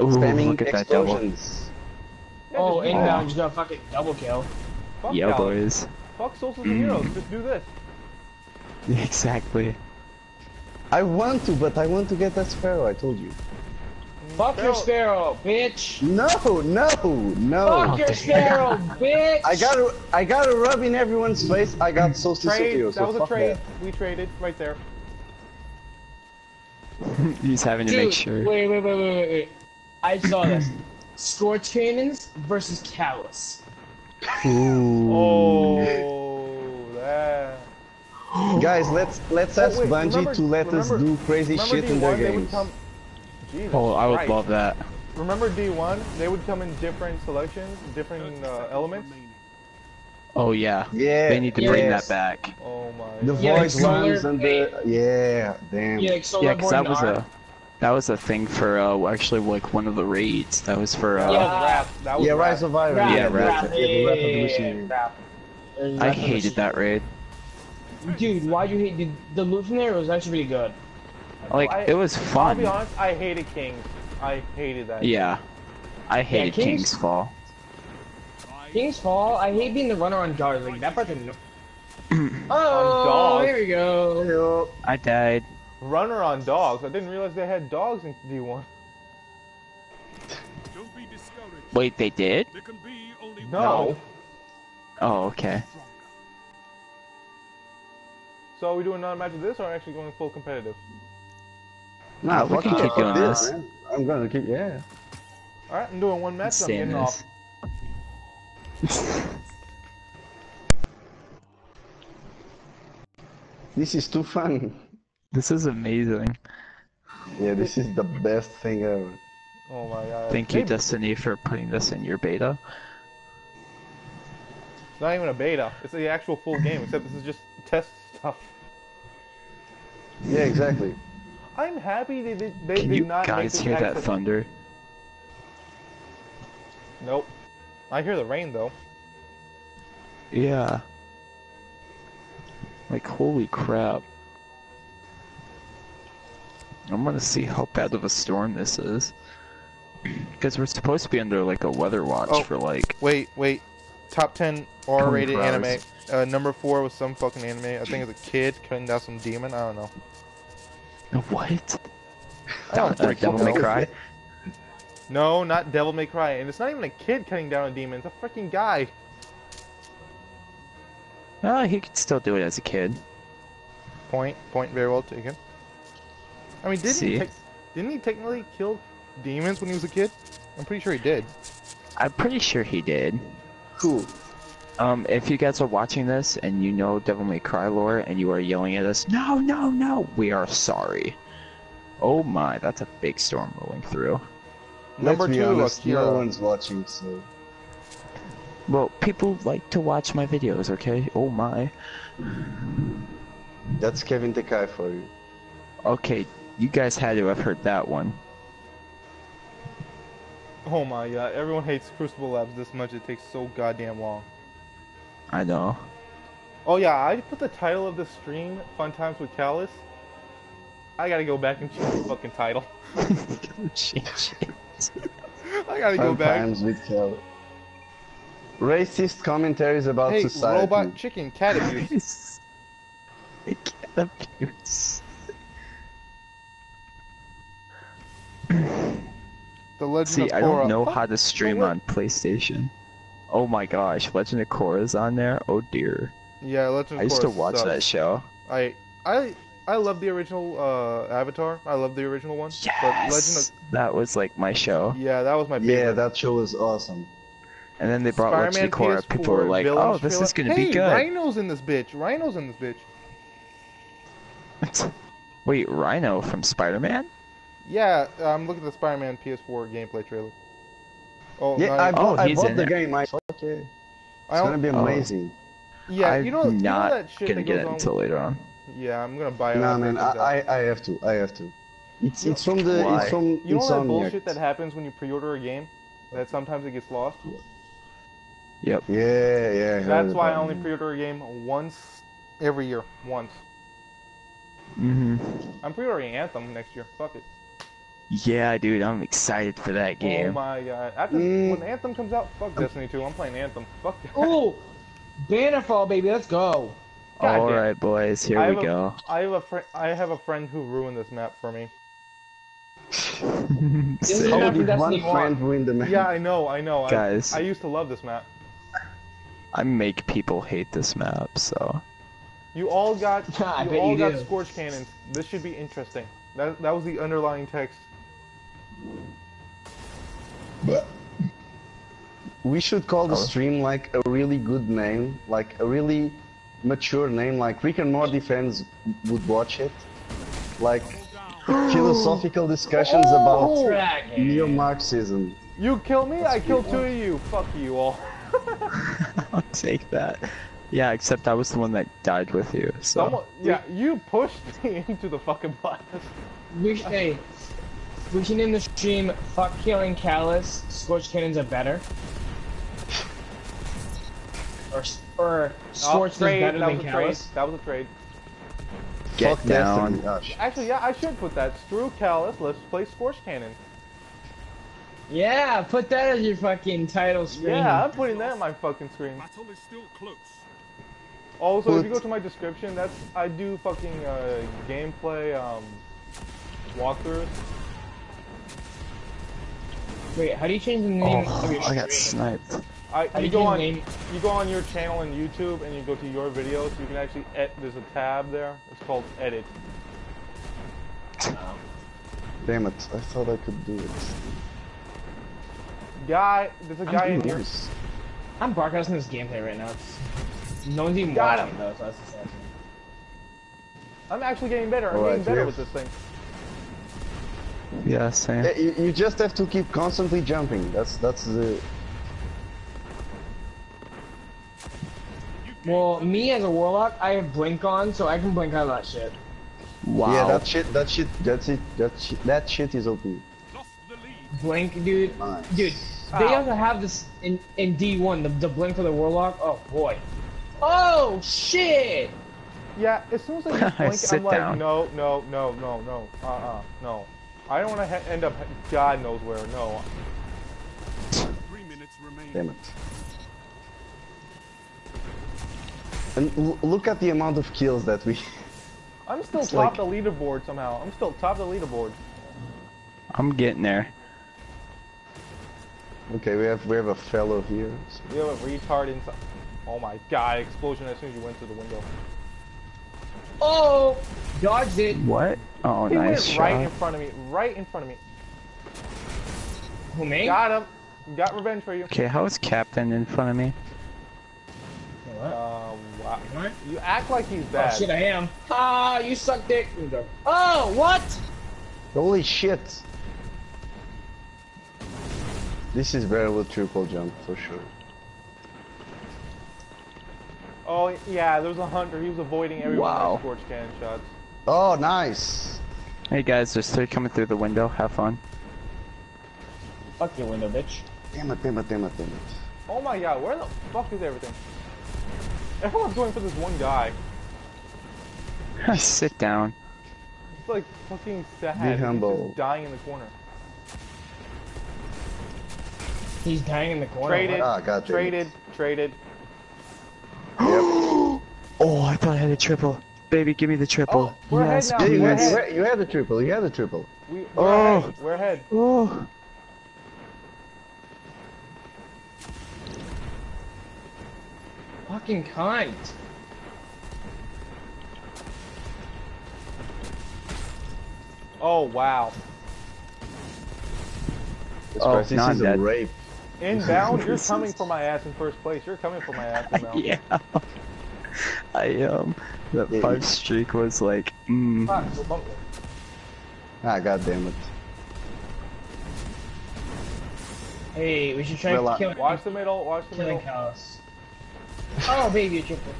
Ooh, spamming look at that double. explosions. Yeah, oh, just and do now. I'm just gonna fucking double kill. Fuck Yeah, Calus. boys. Fuck Solstice and Heroes. Just do this. Exactly. I want to, but I want to get that sparrow. I told you. Fuck your sparrow, bitch. No, no, no. Fuck your oh, sparrow, bitch. I gotta, I gotta rub in everyone's face. I got Solstice of Trade. That so was a trade. that. We traded right there. He's having to make sure. Wait, wait, wait, wait, wait, wait. I saw this. Scorch Cannons versus Calus. Ooh. Oh, that. Guys, let's let's Oh, ask wait, Bungie remember- to let us do crazy shit D1, in their games. come. Jesus Oh, I would Christ. love that. Remember D1? They would come in different selections, different uh, elements. Oh yeah. Yeah, They need to bring that back. Oh my. The God. Yeah, like voice solar- ones and the yeah, damn. Yeah, like Yeah, because that was Art. a that was a thing for uh, actually like one of the raids. That was for uh, was Yeah. Wrath. That was yeah, Wrath. Rise of Iron. Wrath, Yeah, the- Wrath. yeah, the Wrath of the Machine. Wrath. There's I Wrath of the hated that raid. Machine. Dude, why'd you hate dude, the loot from there was actually pretty good. Like I- it was fun. I'll be honest. I hated Kings. I hated that. Yeah. I hated Kings- King's Fall. King's Fall, I hate being the runner on dogs. Like that part didn't. oh, dogs? here we go. I died. Runner on dogs. I didn't realize they had dogs in D1. Don't be discouraged. Wait, they did? There can be only No. Oh, okay. So are we doing another match of this, or are we actually going full competitive? Nah, we fuck can it, keep fuck doing this. man. I'm gonna keep yeah. All right, I'm doing one match. I'm getting this. off. This is too fun. This is amazing. Yeah, this is the best thing ever. Oh my god. Thank you, Maybe- Destiny, for putting this in your beta. It's not even a beta. It's the actual full game, except this is just test stuff. Yeah, exactly. I'm happy they did, they Can did you not guys this hear that access- thunder? Nope. I hear the rain though. Yeah. Like, holy crap. I'm gonna see how bad of a storm this is. Because we're supposed to be under, like, a weather watch Oh. for, like, Wait, wait. Top 10 R-rated anime. Uh, number 4 was some fucking anime. I think it's a kid cutting down some demon. I don't know. what? I don't Uh, freaking Devil May. Cry? No, not Devil May Cry. And it's not even a kid cutting down a demon. It's a freaking guy. Oh, he could still do it as a kid. Point. Point very well taken. I mean, didn't See? he, tec- didn't he technically kill demons when he was a kid? I'm pretty sure he did. I'm pretty sure he did. Cool. Um, if you guys are watching this and you know Devil May Cry lore and you are yelling at us, no, no, no, we are sorry. Oh my, that's a big storm rolling through. Number Let's be 2, honest, Akira. no one's watching, so... Well, people like to watch my videos, okay? Oh my. That's Kevin Tekai for you. Okay, you guys had to have heard that one. Oh my god, everyone hates Crucible Labs this much. It takes so goddamn long. I know. Oh yeah, I put the title of the stream, Fun Times with Calus. I gotta go back and change the fucking title. Change it. I gotta go back. Sometimes with Kel. Racist commentaries about Hey, society. robot chicken cat abuse. I can't abuse. The Legend See, of I don't know Fuck, how to stream what? on PlayStation. Oh my gosh, Legend of Korra is on there? Oh dear. Yeah, Legend of Korra. I used to watch sucks. that show. I I I love the original uh, Avatar. I love the original one. But Legend Yes! That was like my show. yeah, that was my favorite. Yeah, that show was awesome. And then they brought Legend of Korra. PS4 People were like, villains oh, this trailer. is gonna hey, be good. Rhino's in this bitch. Rhino's in this bitch. Wait, Rhino from Spider-Man? Yeah, I'm looking at the Spider-Man PS4 gameplay trailer. Oh, Yeah, no, I Oh, bought, I bought the there. game. I fuck yeah. It's I gonna don't- be Oh. amazing. yeah, I'm you know, you know not that shit gonna that get it until later on. Yeah, I'm gonna buy it. Nah, man. I, I, I have to. I have to. It's it's from the Why? it's from You know that Insomniac. bullshit that happens when you pre-order a game? That sometimes it gets lost? Yep. Yeah, yeah. That's why I only pre-order a game once every year. Once. hmm I'm pre-ordering Anthem next year. Fuck it. Yeah, dude, I'm excited for that game. Oh my god. After Mm. when Anthem comes out, fuck Destiny 2. I'm playing Anthem. Fuck that. Ooh, Bannerfall, baby, let's go. God All damn. right, boys, here I we a- go. I have a friend. I have a friend who ruined this map for me. This is Sick. not How did one friend win the match? Yeah, I know. I know. Guys. I, I used to love this map. I make people hate this map, so You all got. I you bet all you got do. scorch cannons. This should be interesting. That that was the underlying text. We should call the Oh. stream like a really good name, like a really mature name, like Rick and Morty fans would watch it. Like philosophical discussions about oh! neo-Marxism. You kill me, I kill two of you. Fuck you all. I'll take that. Yeah, except I was the one that died with you, so Someone, yeah, you pushed me into the fucking blast. We should, hey, we should name the stream Fuck Killing Calus, Scorch Cannons are better. Or, or Oh, Scorch is trade. better That than was a trade. Calus. That was a trade. get Fuck down. Destiny. Actually, yeah, I should put that. Screw Calus. Let's play Scorch Cannon. Yeah, put that as your fucking title screen. Yeah, I'm putting that on my fucking screen. Battle is still close. Also, if you go to my description, that's I do fucking uh, gameplay um, walkthroughs. Wait, how do you change the name of Oh, your I got sniped. I you you go on name? you go on your channel on YouTube and you go to your videos. You can actually ed- there's a tab there. It's called Edit. Damn it! I thought I could do it. Guy, there's a guy in doing here. this. I'm broadcasting this gameplay right now. It's, no one's even Got watching him. though, so that's the sad. I'm actually getting better. I'm Alright, getting better yeah. with this thing. Yeah, same. You, you just have to keep constantly jumping. That's that's the Well, me as a warlock, I have blink on, so I can blink out of that shit. Wow. yeah that shit that shit that's it that shit that shit is OP. Lost the lead. Blink, dude. Nice. Dude, they Ow. also have this in, in D1, the, the blink for the warlock. Oh boy. Oh shit! Yeah, as soon as I just blink, I'm like, down. no, no, no, no, no, uh-uh, no. I don't want to end up God knows where. No. Three minutes remain. Damn it. And l- look at the amount of kills that we. I'm still It's top like- the leaderboard somehow. I'm still top the leaderboard. I'm getting there. Okay, we have we have a fellow here. so- We have a retard inside. Oh my god, explosion as soon as you went through the window. Oh! Dodged it. What? Oh, He nice went right in front of me, right in front of me. Who, me? Got him. Got revenge for you. Okay, how is Captain in front of me? What? Um, wow. What? You act like he's bad. Oh shit, I am. Ah, you suck dick. Oh, what? Holy shit! This is very well triple jump for sure. Oh yeah, there was a hunter. He was avoiding every one Wow. of scorch cannon shots. Oh, nice! Hey guys, there's three coming through the window. Have fun. Fuck your window, bitch. Damn it! Damn it! Damn it! Damn it! Oh my god, where the fuck is everything? Everyone's going for this one guy. Sit down. It's like fucking sad. Be He's humble. just dying in the corner. He's dying in the corner. Traded, Ah, God damn it. traded, traded. Oh, I thought I had a triple. Baby, give me the triple. Oh, we're ahead yes, now. Yeah, you, had, please. you, had, you had a triple. You had the triple. We, we're Oh. ahead. We're ahead. Oh. Fucking cunt. Oh wow. This, Oh, this is I'm a rape. Inbound, you're coming for my ass in first place. You're coming for my ass inbound. Yeah. I um, that Yeah, five you- streak was like, mm. Fuck, so bump- Ah, god damn it. Hey, we should try Well, uh, killing, Watch the middle. Watch the killing middle. Calus. Oh, baby, a triple.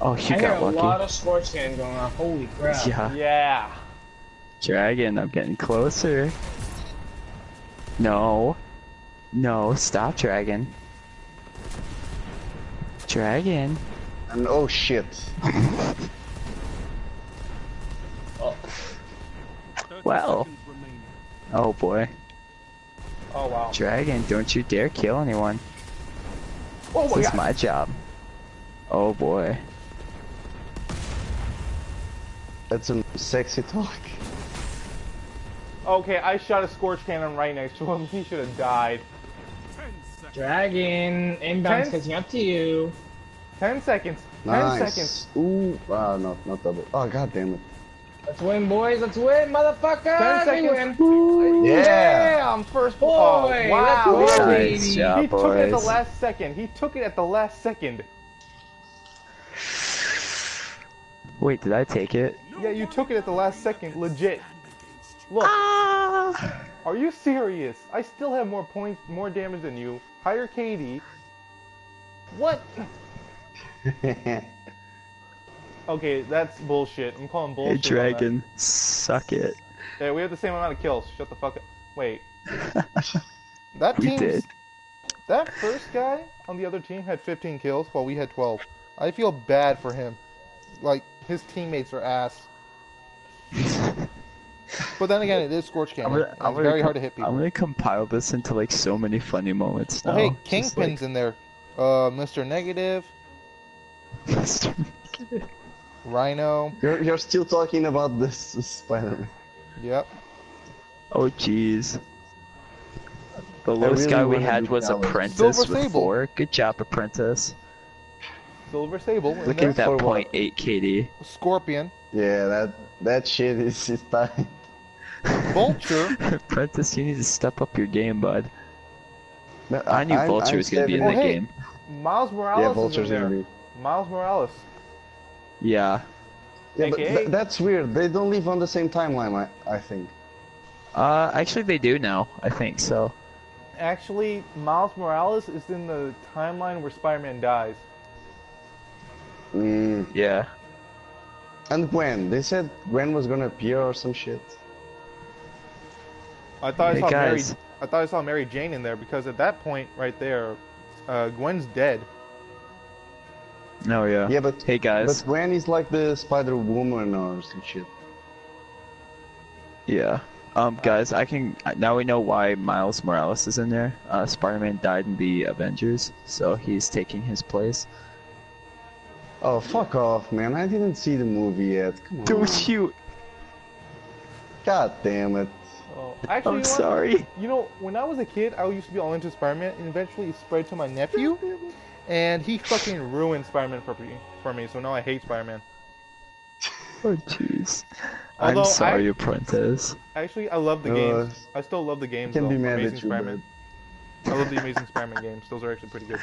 Oh, I you hear got a lot of scorch cannon going off. Holy crap. Yeah. Yeah. Dragon, I'm getting closer. No. No, stop, Dragon. Dragon. And oh shit. 30 Well. Oh boy. Oh wow. Dragon, don't you dare kill anyone. Oh my This is god. my job. Oh boy. That's some sexy talk. Okay, I shot a scorch cannon right next to him. He should have died. 10 seconds. Dragon, inbound's catching up to you. Ten seconds. Ten Nice. seconds. Ooh, ah, no, not double. Oh, god damn it. Let's win, boys. Let's win, motherfucker. Ten We seconds. win. Yeah. Damn, first Boy, oh, let's wow. win, Nice baby. job. He took it at the last second. He took it at the last second. Wait, did I take it? Yeah, you took it at the last second. Legit. Look, Ah! are you serious? I still have more points, more damage than you. Higher Katie. What? Okay, that's bullshit. I'm calling Hey, bullshit. on that. Dragon, suck it. Yeah, we have the same amount of kills. Shut the fuck up. Wait. That We team. did. That first guy on the other team had 15 kills while we had 12. I feel bad for him. Like his teammates are ass. but then again, it is Scorch I'm Cannon. gonna, I'm It's very com- hard to hit people. I'm gonna compile this into like so many funny moments now. Oh, hey, Just, Kingpin's in there. Uh, Mr. Negative, like... Rhino. you're, you're still talking about this Spider-Man. Yep. oh jeez. The lowest really guy we had do was Dallas. Apprentice Silver with Sable. four. Good job, Apprentice. Silver Sable. Look at that For point eight KD. Scorpion. Yeah, that that shit is is dying. Vulture. Prentice, you need to step up your game, bud. No, I knew I'm- Vulture I'm was gonna be in stepping- the Oh, hey. game. Miles Morales Yeah, is Vulture's in there. gonna be. Miles Morales. Yeah. Yeah, but th- that's weird. They don't live on the same timeline. I I think. Uh, actually, they do now. I think so. Actually, Miles Morales is in the timeline where Spider-Man dies. Mm. Yeah. And Gwen, they said Gwen was gonna appear or some shit. I thought Hey, I saw Mary. guys. I thought I saw Mary Jane in there because at that point, right there, uh, Gwen's dead. No, yeah. Yeah, but Hey guys. but Gwen is like the Spider Woman or some shit. Yeah. Um, guys, I can now we know why Miles Morales is in there. Uh, Spider-Man died in the Avengers, so he's taking his place. Oh fuck off, man! I didn't see the movie yet. Come on. Don't you? God damn it. Actually, I'm you know sorry. You know, when I was a kid, I used to be all into Spider-Man, and eventually it spread to my nephew, and he fucking ruined Spider-Man for me. For me, so now I hate Spider-Man. Oh jeez. I'm sorry, I- Apprentice. Actually, I love the Uh, games. I still love the games. Can though. be mad Amazing at you, Spider-Man. I love the Amazing Spider-Man games. Those are actually pretty good.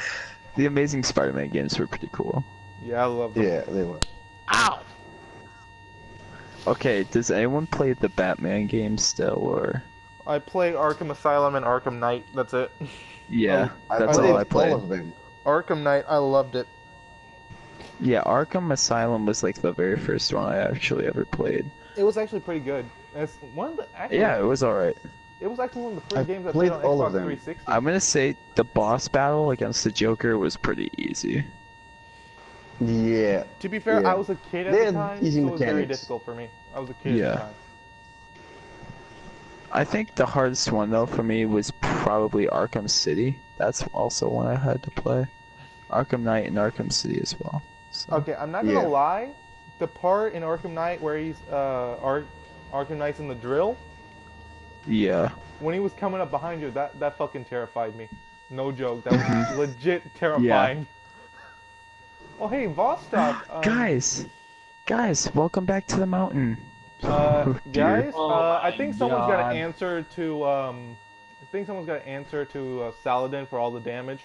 The Amazing Spider-Man games were pretty cool. Yeah, I love them. yeah, they were. Okay, does anyone play the Batman game still, or? I play Arkham Asylum and Arkham Knight. That's it. Yeah, I that's played all I played. all of them. Arkham Knight, I loved it. Yeah, Arkham Asylum was like the very first one I actually ever played. It was actually pretty good. It's one of the actually, Yeah, it was alright. It was actually one of the first I've games I played played on all Xbox of them. 360. I'm gonna say the boss battle against the Joker was pretty easy. Yeah. To be fair, Yeah. I was a kid at They the had time, easy so it was very difficult for me. I was a kid Yeah. at the time. I think the hardest one though for me was probably Arkham City. That's also one I had to play. Arkham Knight and Arkham City as well. So. Okay, I'm not gonna Yeah. lie. The part in Arkham Knight where he's uh Ar- Arkham Knight's in the drill, Yeah. when he was coming up behind you, that that fucking terrified me. No joke, that was legit terrifying. Oh hey, Vostok. Um, Guys, guys, welcome back to the mountain. Uh, Oh, guys, Oh uh, I think someone's got God. to answer to um, I think someone's got to answer to uh, Saladin for all the damage.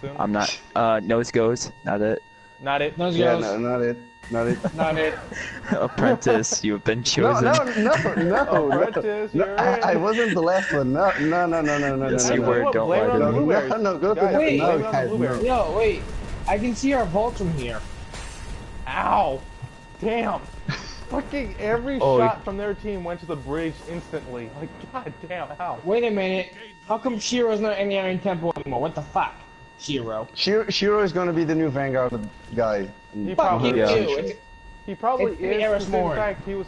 Soon. I'm not. Uh, nose goes. Not it. Not it. Nose Yeah, goes. no, not it. Not it. Not it. Apprentice, you have been chosen. no, no, no, no. Apprentice, no you're I, in. I wasn't the last one. No, no, no, no, no, no, Yes, no, you no. were. You? Don't Blame lie to me. No, no, no, go to the no, blame it on the guys, no. Yo, wait. I can see our vault from here. Ow! Damn! Fucking every Oh, shot from their team went to the bridge instantly. Like, god damn, how? Wait a minute. How come Shiro's not in the Iron Temple anymore? What the fuck? Shiro. Shiro, Shiro is gonna be the new Vanguard guy. He probably you, Yeah. is. He probably It's is. Eris 'cause In Morn. fact, he was.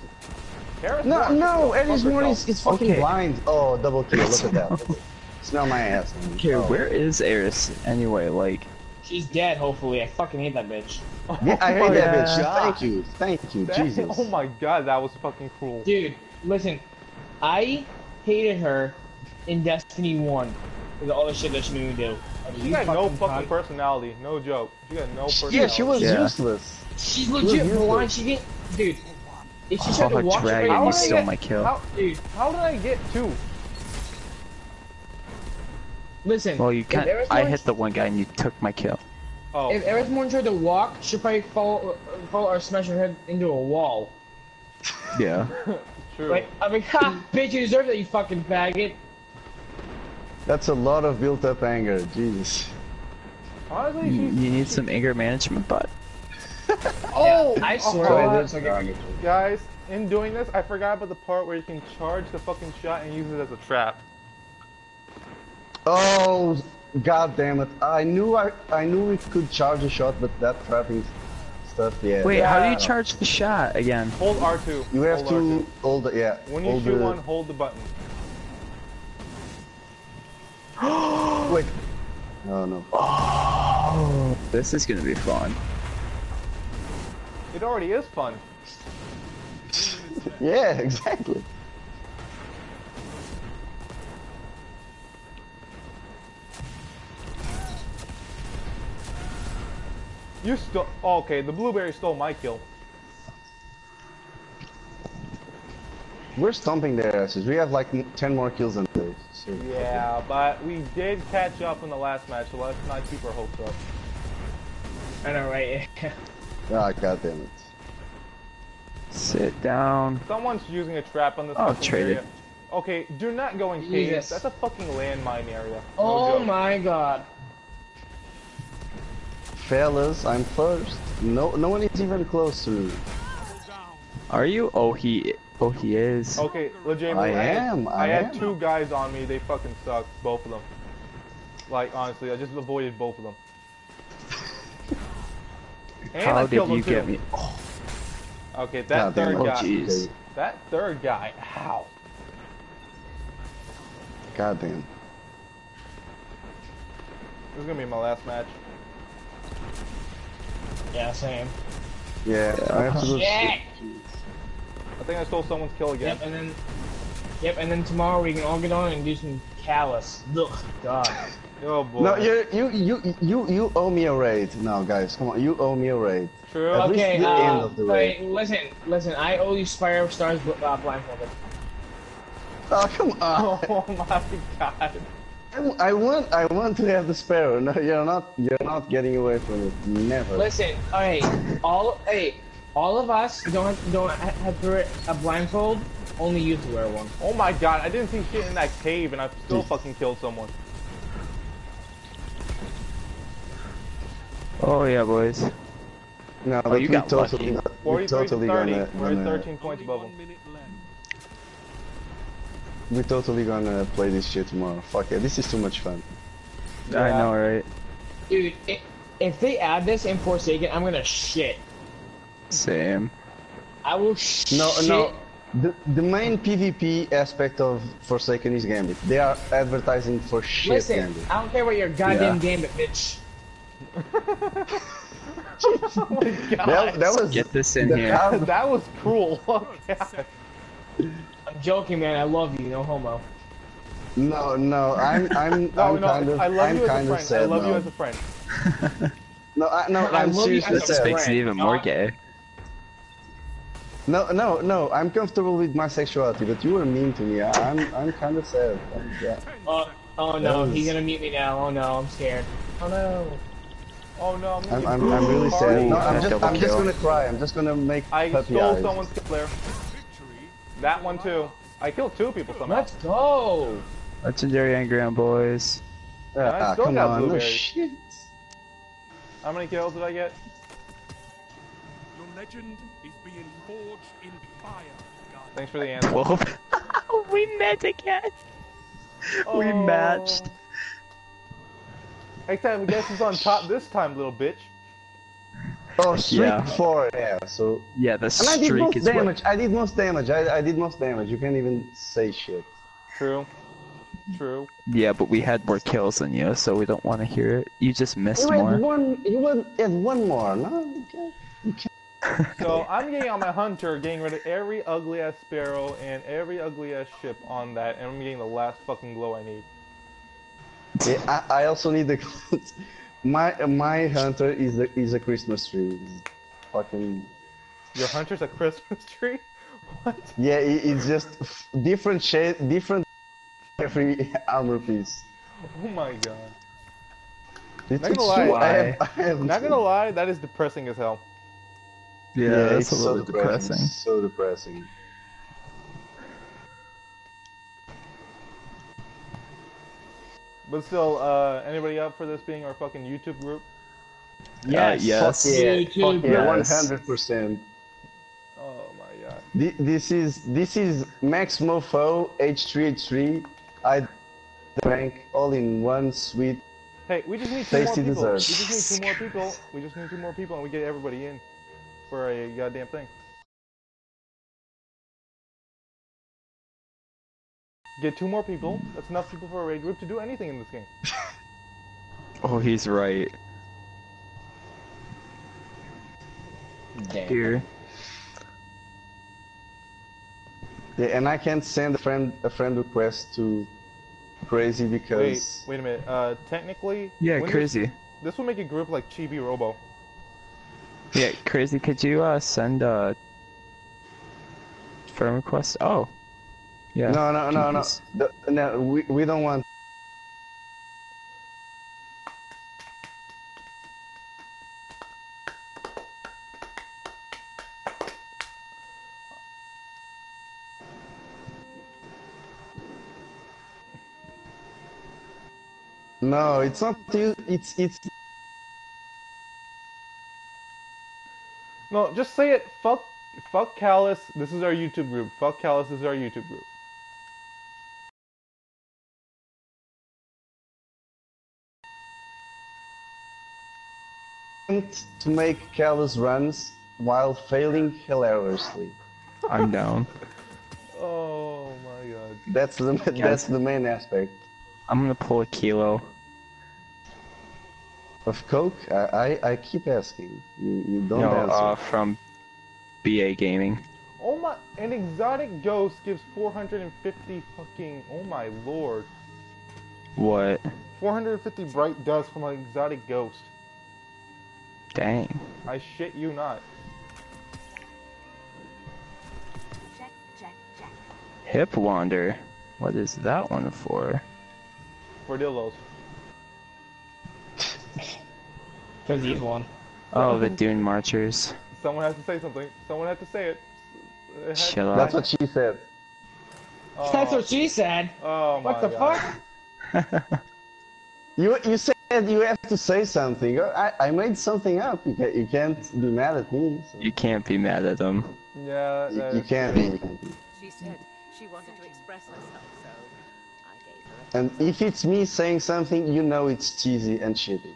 Eris No, Morn, no, go Eddie's fuck Morn is, is fucking Okay. blind. Oh, double kill. Look at that. Smell my ass. man. Okay, Oh. where is Eris anyway? Like, She's dead, hopefully. I fucking hate that bitch. Yeah, I hate Oh, that yeah. bitch. Thank you, thank you, That- Jesus. Oh my god, that was fucking cruel. Dude, listen. I hated her in Destiny 1 with all the shit that she made me do. She you got no fucking cunt. personality. No joke. She got no personality. Yeah, she was Yeah. useless. She's legit useless. blind. She didn't. Dude, if she tried oh, to oh, watch Dragon, her, you I stole get- my kill. How, dude, how did I get two? Listen. Well, you can't. I hit the one guy and you took my kill. Oh, If Eris Morn tried to walk, she'd probably fall, fall or smash her head into a wall. Yeah. true. Like, I mean, ha, bitch, you deserve that, you fucking faggot. That's a lot of built-up anger. Jesus. Honestly, You, you need some anger management, bud. Oh, I oh, swear. Oh, it is- okay. guys, in doing this, I forgot about the part where you can charge the fucking shot and use it as a trap. Oh, god damn it! I knew I I knew we could charge a shot, but that trapping stuff, yeah. Wait, how do you charge the shot again? Hold R2. You have hold to R2. hold the yeah. When you hold shoot the, one, hold the button. Wait. Oh no. Oh, this is gonna be fun. It already is fun. Yeah, exactly. You stole. Oh, okay, the blueberry stole my kill. we're stomping their asses. We have like 10 more kills than they. So. Yeah, but we did catch up in the last match, so let's not keep our hopes up. I know, right? Ah, god damn it. Sit down. Someone's using a trap on this Oh, fucking traded. area. Okay, do not go in caves. Jesus. That's a fucking landmine area. No oh joke. my god. Fellas, I'm first. No, no one is even close to me. Are you? Oh, he. Oh, he is. Okay, legitimately. I had- am, I I had am. two guys on me. They fucking suck, both of them. Like honestly, I just avoided both of them. And I How did killed you get too. me? Okay, that God third it. Oh, guy. jeez. That third guy. How? God damn. This is gonna be my last match. Yeah, same. Yeah, I have to go. Shit! I think I stole someone's kill again. Yep, and then, yep, and then tomorrow we can all get on and do some Calus. Ugh, God. Oh boy. No, you you you you you owe me a raid. No, guys, come on, you owe me a raid. True. At least Okay, the uh, end of the wait, raid. listen, listen. I owe you Spire of Stars bl- uh, blindfolded. Oh come on! Oh my god. I, I want I want to have the sparrow. No, you're not you're not getting away from it. Never. Listen, alright, all, hey, all of us don't have, don't have to wear a blindfold. Only you to wear one. Oh my god, I didn't see shit in that cave and I still fucking killed someone. Oh yeah, boys. No, Oh, but you we got totally, lucky. we 43 totally to 30. gonna, We're gonna 13 points above them. One minute left. we totally gonna play this shit tomorrow. Fuck it, this is too much fun. I know, right? Dude, i if they add this in Forsaken, I'm gonna shit. Same. I will shit. No, no. The the main PvP aspect of Forsaken is Gambit. They are advertising for shit Listen, Gambit. I don't care what your goddamn Yeah. gambit, bitch. Oh that, that was Get this in the here. how- that was cruel. Oh, God. I'm joking, man. I love you. No homo. No, no, I'm I'm No, I'm no, kind of I love I'm you as a kind of friend. sad I love now. you as a friend. No, I, no, I I'm love you seriously as a This sad. makes it even more gay. No, no, no. I'm comfortable with my sexuality, but you were mean to me. I, I'm I'm kind of sad. I'm, yeah. Oh, oh no, That he's gonna mute me now. Oh no, I'm scared. Oh no. Oh no, I'm, I'm, I'm, I'm really Party. sad. No, I'm just I'm just gonna cry. I'm just gonna make I puppy stole eyes. someone's kill there. Victory. That one too. I killed two people somehow. Let's go. Legendary Angry on boys. I Ah, still come got on, no blueberries. shit. How many kills did I get? Your legend is being forged in fire, God. Thanks for the answer. Twelve. we met again. We Oh. matched. Except guess who's on top this time, little bitch. Oh, streak Yeah. four. Yeah. So Yeah, the streak and I did streak most is what. damage. I did most damage. I I did most damage. You can't even say shit. True. True. Yeah, but we had more kills than you, so we don't want to hear it. You just missed You had more. one. You had, had one more. No, you can't. So I'm getting on my hunter, getting rid of every ugly ass sparrow and every ugly ass ship on that, and I'm getting the last fucking glow I need. Yeah, I, I also need the. my my hunter is a is a Christmas tree. It's fucking. Your hunter's a Christmas tree? What? Yeah, it, it's just f- different shade, different every armor piece. Oh my god. It's, Not gonna lie. I have, I have Not gonna lie, that is depressing as hell. Yeah, Yeah, that's it's a little so bit depressing. So depressing. But still, uh, anybody up for this being our fucking YouTube group? Yes. yes. Fuck yeah, fuck yeah, yes. hundred percent. Oh my god. Thi- This is this is Max Mofo H3H3. I drank all in one sweet. Hey, we just need two more people. dessert. We just need two more people. We just need two more people, and we get everybody in for a goddamn thing. Get two more people. That's enough people for a raid group to do anything in this game. Oh, he's right. Damn. Here. Yeah, and I can't send a friend a friend request to Crazy because wait wait a minute. Uh, technically, Yeah, when this- crazy. This, will make a group like Chibi Robo. Yeah, crazy. Could you uh send a friend request? Oh, Yeah. No, no, no, no. The, no, we we don't want. No, it's not you. It's it's No, just say it. Fuck, fuck Calus. This is our YouTube group. Fuck Calus. This is our YouTube group. To make careless runs while failing hilariously. I'm down. Oh my god. That's the that's the main aspect. I'm gonna pull a kilo. Of coke, I I, I keep asking. You, you don't No, answer. uh, from BA Gaming. Oh my, an exotic ghost gives 450 fucking, oh my lord. What? 450 bright dust from an exotic ghost. Dang. I shit you not. Check, check, check. Hip Wander. What is that one for? For dildos. For the evil one. Oh, the Dune Marchers. Someone has to say something. Someone had to say it. It had- Shut up. That's what she said. Oh, That's what she said. oh my What the god. fuck? You you said you have to say something. I, I made something up. You can't, you can't be mad at me. so- You can't be mad at them. Yeah, You, that you is can't be. She said she wanted to express herself, so I gave her a And if it's me saying something, you know it's cheesy and shitty.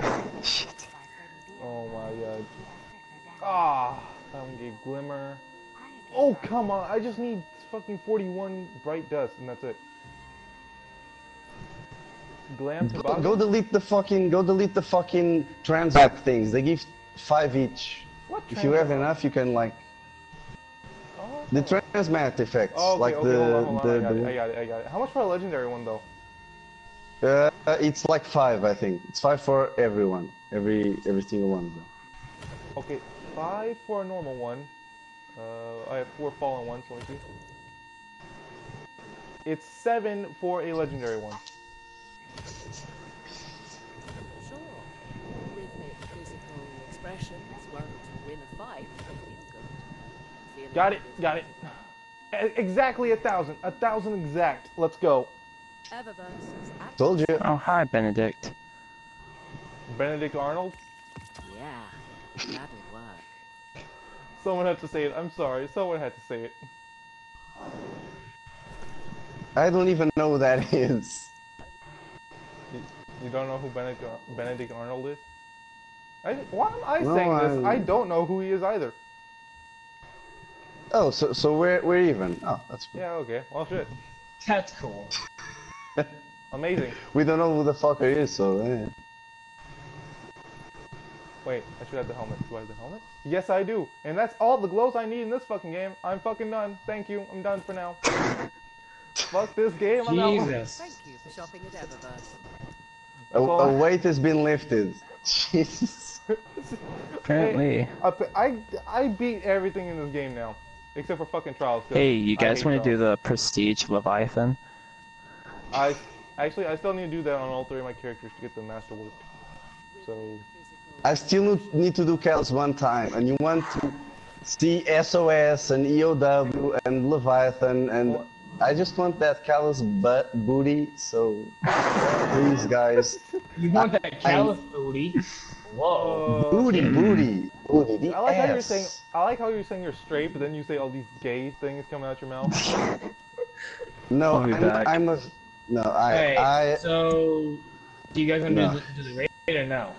Shit. Oh my god. Ah, found a glimmer. Oh come on! I just need fucking 41 bright dust, and that's it. Glam Go, go delete the fucking go delete the fucking transmat things. They give five each. What If you have enough, you can like Oh. the transmat effects, Oh, okay, like okay, the hold on, hold on. I the, got it, I the got it, I got it. How much for a legendary one though? uh, it's like five, I think. It's five for everyone, every every single one of them. Okay, five for a normal one. Uh, I have four fallen ones. Let me see. It's seven for a legendary one. Sure. Rhythmic physical expressions won't win a fight, but feel good. Feeling Got it, got it. Exactly a thousand, a thousand exact. Let's go. Eververse. Told you. Oh, hi, Benedict. Benedict Arnold. Yeah, that'll work. Someone had to say it. I'm sorry. Someone had to say it. I don't even know who that is. You, you don't know who Benedict, Ar- Benedict Arnold is? I, why am I No, saying this? I- I don't know who he is either. Oh, so so we're we're even. Oh, that's good. Yeah, okay. Well, shit. That's cool. Amazing. We don't know who the fucker is, so. Eh. Wait, I should have the helmet. Do I have the helmet? Yes, I do. And that's all the glows I need in this fucking game. I'm fucking done. Thank you. I'm done for now. Fuck this game. I'm out. Jesus. Thank you for shopping at Eververse. A, all a I- weight has been lifted. Jesus. Apparently. I, I, I beat everything in this game now. Except for fucking trials. 'cause Hey, you guys want to do the Prestige Leviathan? I actually I still need to do that on all three of my characters to get the masterwork. So I still need- need to do Calus one time, and you want to see SOS and EOW and Leviathan, and Well- I just want that Calus butt booty. So please, guys, You want that Calus booty? Whoa. booty, booty, booty. The I like how you're saying I like how you're saying you're straight, but then you say all these gay things coming out your mouth. No, I'll be I'm. I'm a. No, I, Hey, I. so do you guys want to No. do, the, do the raid or no?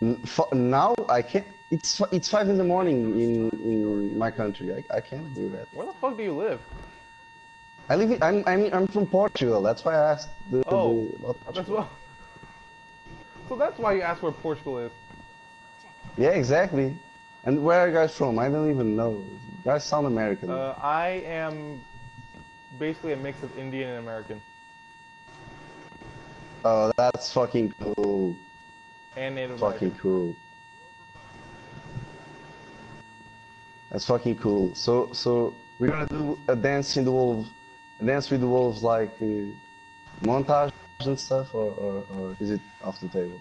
n- f- Now I can't. It's it's five in the morning in in my country. I, I can't do that. Where the fuck do you live? I live. In, I'm I'm I'm from Portugal. That's why I asked. The, Oh, the, That's Portugal. what. So that's why you asked where Portugal is. Yeah, exactly. And where are you guys from? I don't even know. You guys sound American. Uh, I am basically a mix of Indian and American, oh, that's fucking cool. and Native Fucking American. cool. That's fucking cool. So so We're gonna do a dance in the a dance with the wolves like uh, montage and stuff, or, or, or is it off the table?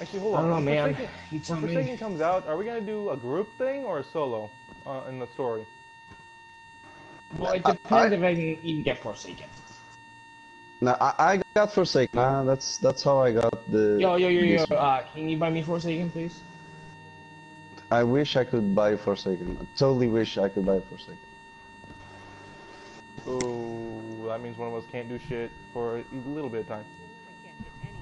Actually, hold I on. don't know, When man. Forsaken- You tell when me. Comes out, are we gonna do a group thing or a solo uh, in the story? Well, it depends I- if I can even get Forsaken. No, I, I got Forsaken. Nah, that's that's how I got the. Yo, yo, yo, yo. this one. Uh, can you buy me Forsaken, please? I wish I could buy Forsaken. I totally wish I could buy Forsaken. Ooh, that means one of us can't do shit for a little bit of time. I can't hit anything.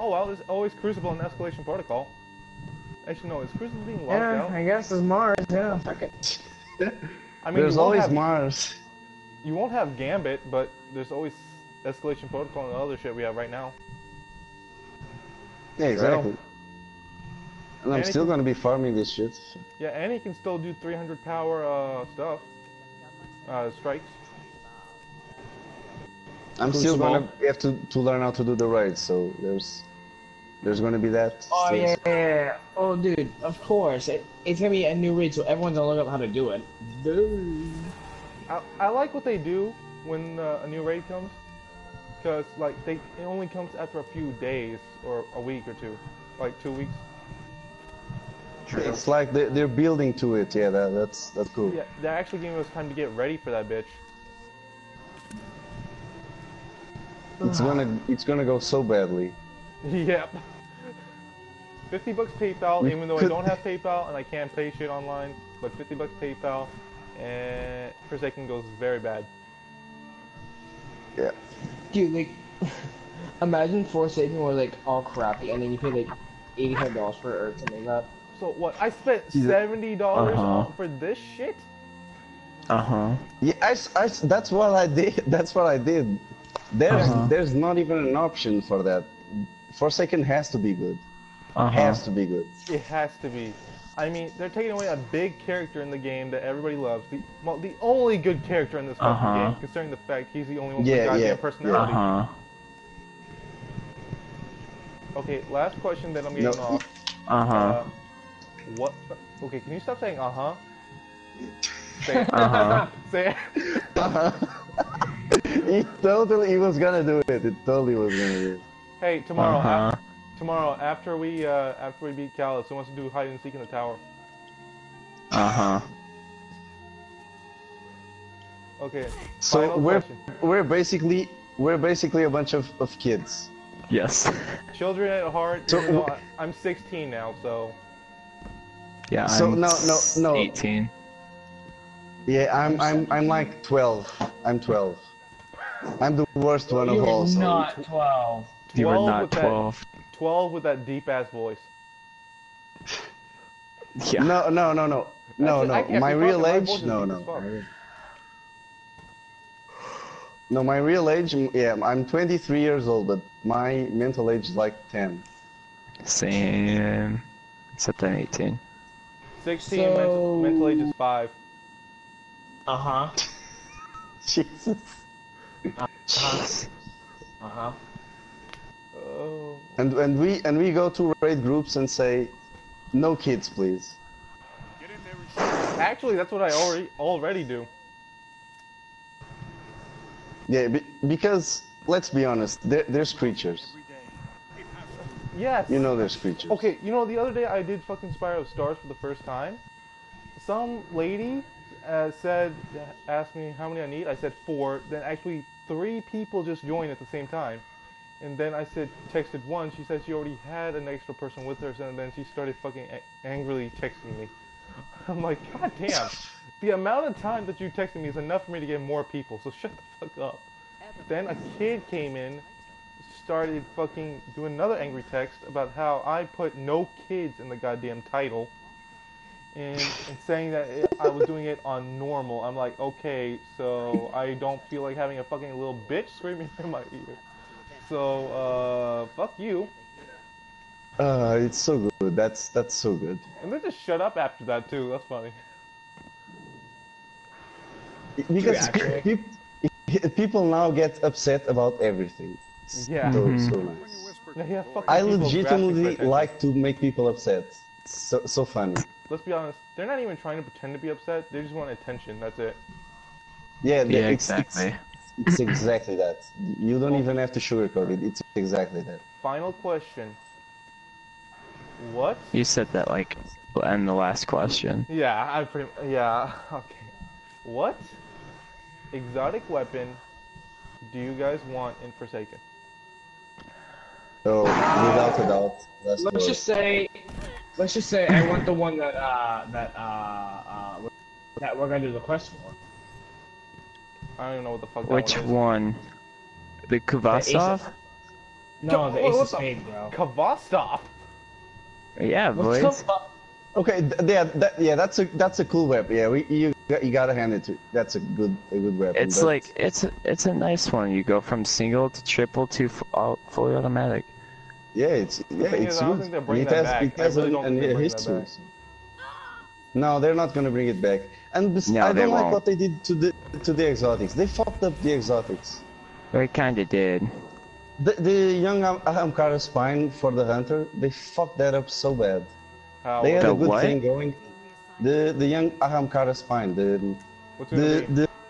Oh well, there's always Crucible and Escalation Protocol. Actually, no, is Crucible being locked Yeah, out? I guess it's Mars. Yeah, fuck it. I mean, There's always have, Mars. You won't have Gambit, but there's always Escalation Protocol and the other shit we have right now. Yeah, exactly. And I'm And still can- gonna be farming this shit. Yeah, and he can still do 300 power uh, stuff, uh, strikes. I'm still Crucible. gonna have to, to learn how to do the raids, so there's there's gonna be that. Oh still. yeah, yeah, yeah. Oh, dude, of course. It, it's gonna be a new raid, so everyone's gonna look up how to do it. Dude. I, I like what they do when uh, a new raid comes, because like they it only comes after a few days or a week or two, like two weeks. It's like they, they're building to it. Yeah, that, that's that's cool. Yeah, they're actually giving us time to get ready for that bitch. It's ah. gonna it's gonna go so badly. yep. 50 bucks PayPal, We even though I don't have PayPal and I can't pay shit online, but 50 bucks PayPal, and Forsaken goes very bad. Yeah. Dude, like, imagine Forsaken was like all crappy, and then you pay like eighty-five dollars for it or something like that. So what? I spent seventy dollars Uh-huh. for this shit. Uh huh. Yeah, I, s- I s- that's what I did. That's what I did. There's Uh-huh. there's not even an option for that. Forsaken has to be good. Uh huh. Has to be good. It has to be. I mean, they're taking away a big character in the game that everybody loves. The well, the only good character in this fucking Uh-huh. game, considering the fact he's the only one Yeah, with a goddamn yeah, Uh personality. huh. Okay, last question that I'm getting No. off. Uh huh. Uh, what? Okay, can you stop saying uh huh? Say it. Uh huh. Say it. he totally he was gonna do it. It totally was gonna do it. Hey, tomorrow. Uh huh. af- tomorrow, after we uh, after we beat Calus, who wants to do hide and seek in the tower? Uh huh. Okay. So final we're question. we're basically we're basically a bunch of, of kids. Yes. Children at heart. So- even though I- I'm 16 now, so Yeah. So, I'm no, no, no. 18. Yeah, I'm I'm I'm like 12. I'm 12. I'm the worst one of all. You're all. so- not twelve. You were 12 not with that- 12. 12 with that deep ass voice. Yeah. No, no, no, no, no, no. My real fucking- my age? No, no. No, my real age? Yeah, I'm 23 years old, but my mental age is like 10. Same. Except I'm 18. 16 mental, So- mental age is 5. Uh huh. Jesus. Jeez. Uh huh. Oh. And and we and we go to raid groups and say, no kids, please. Get in there and shoot Actually, that's what I already already do. Yeah, be, because let's be honest, there, there's creatures. every day. It has to. Yes. You know there's creatures. Okay, you know the other day I did fucking Spire of Stars for the first time. Some lady uh, said, asked me how many I need. I said four. Then actually three people just joined at the same time. And then I said, texted one. She said she already had an extra person with her. And then she started fucking a- angrily texting me. I'm like, God damn. The amount of time that you texted me is enough for me to get more people. So shut the fuck up. Then a kid came in, started fucking doing another angry text about how I put no kids in the goddamn title, and, and saying that it, I was doing it on normal. I'm like, okay, so I don't feel like having a fucking little bitch screaming in my ear. So, uh, fuck you. Uh, it's so good. That's that's so good. And then just shut up after that too. That's funny. Because people now get upset about everything. It's Yeah. So, Mhm. so nice. Yeah, fuck. I People grasping for legitimately like to make people upset. So so funny. let's be honest, they're not even trying to pretend to be upset. They just want attention. That's it. Yeah, Yeah, it's, exactly. It's, it's exactly that. You don't even have to sugarcoat it. It's exactly that. Final question. What? You said that like in the last question. Yeah, I pretty. Yeah. Okay. What exotic weapon do you guys want in Forsaken? So without a doubt, let's, Let's just say, let's just say I want the one that uh that uh uh that we're gonna do the quest for. I don't even know what the fuck that Which one one? The Khvostov? No, the Ace of the- Spades, bro. Khvostov. Yeah, What's boys. up? Okay, th- yeah, that, yeah, that's a that's a cool weapon. Yeah, we you got- you gotta hand it to. That's a good a good weapon. It's but- like it's a, it's a nice one. You go from single to triple to f- all, fully automatic. Yeah, it's yeah, thing it's is, I don't good. think they're And bringing it that has back. it has really an, don't an think they're bringing that history. No, they're not gonna bring it back. And bes- No, I don't like won't. what they did to the to the exotics. They fucked up the exotics. They kinda did. The, the young Am- Ahamkara spine for the hunter, they fucked that up so bad. How? They had The a good what? thing going. The the young Ahamkara spine, the What's the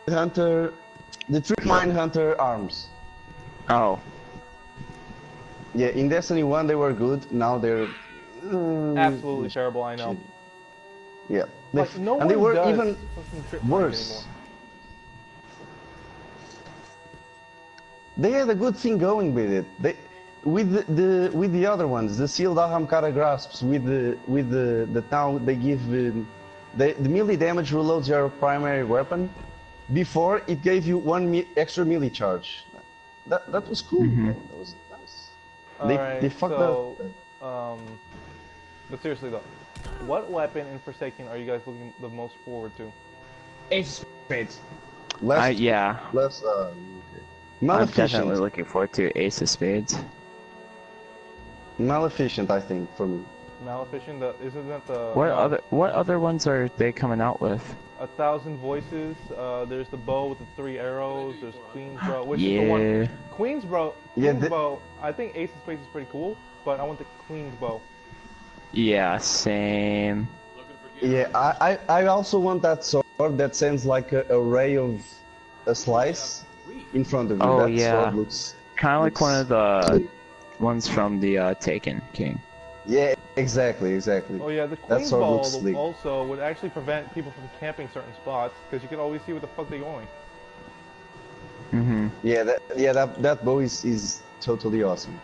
the hunter, the three mine hunter arms. Oh, Yeah, in Destiny One they were good. Now they're mm, Absolutely terrible. I know. Yeah, they, Like no and they were even fucking trip mines worse. anymore. They had a good thing going with it. They, with the, the with the other ones, the sealed Ahamkara grasps, with the with the that now they give um, the the melee damage reloads your primary weapon. Before it gave you one me extra melee charge. That that was cool. man. That was nice. They Alright, they fucked so, up. um, but seriously though, what weapon in Forsaken are you guys looking the most forward to? Ace of Spades. Less I, yeah. less uh, okay. I'm definitely looking forward to Ace of Spades. Maleficent, I think, for me. Maleficent, the, isn't that the What no, other what other ones are they coming out with? A thousand voices. Uh, there's the bow with the three arrows. There's Queen's bow, which is the one. Yeah. Queen's bow. Yeah, Queen's the- bow. I think Ace of Spades is pretty cool, but I want the Queen's bow. Yeah, same. Yeah, I, I, I also want that sword that sends like a, a ray of a slice in front of you. Oh, that yeah. sword looks. Kind of like one of the ones from the uh, Taken King. Yeah, exactly, exactly. Oh yeah, the Queen's sword bow looks sleek. also would actually prevent people from camping certain spots because you can always see where the fuck they're going. Mm-hmm. Yeah, that yeah that that bow is, is totally awesome.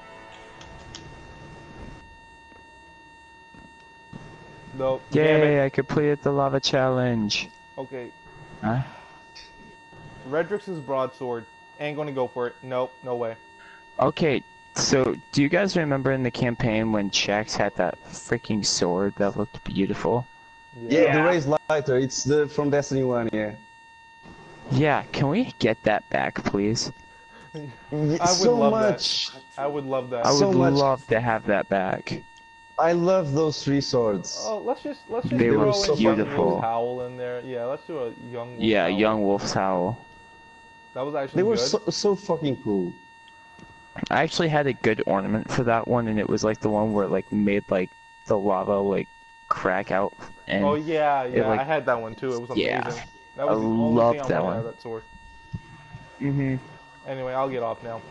Though, damn Yay! it. I completed the lava challenge. Okay, Huh? Redrix's broadsword. Ain't gonna go for it. Nope, no way. Okay, so do you guys remember in the campaign when Shaxx had that freaking sword that looked beautiful? Yeah, the Raze Lighter. It's the from Destiny One. Yeah. Yeah, can we get that back, please? I would so love much. that. I would love that. I would So much- love to have that back. I love those three swords. Oh, let's just let's just They throw were in so Young. Wolf's Howl in there. Yeah, let's do a young. Wolf's Yeah, Howl. Young Wolf's Howl. That was actually they were good. so so fucking cool. I actually had a good ornament for that one, and it was like the one where it, like made like the lava like crack out. And oh yeah, yeah, like- I had that one too. It was amazing. Yeah. That was I the only loved thing I that one. that sword. hmm Anyway, I'll get off now.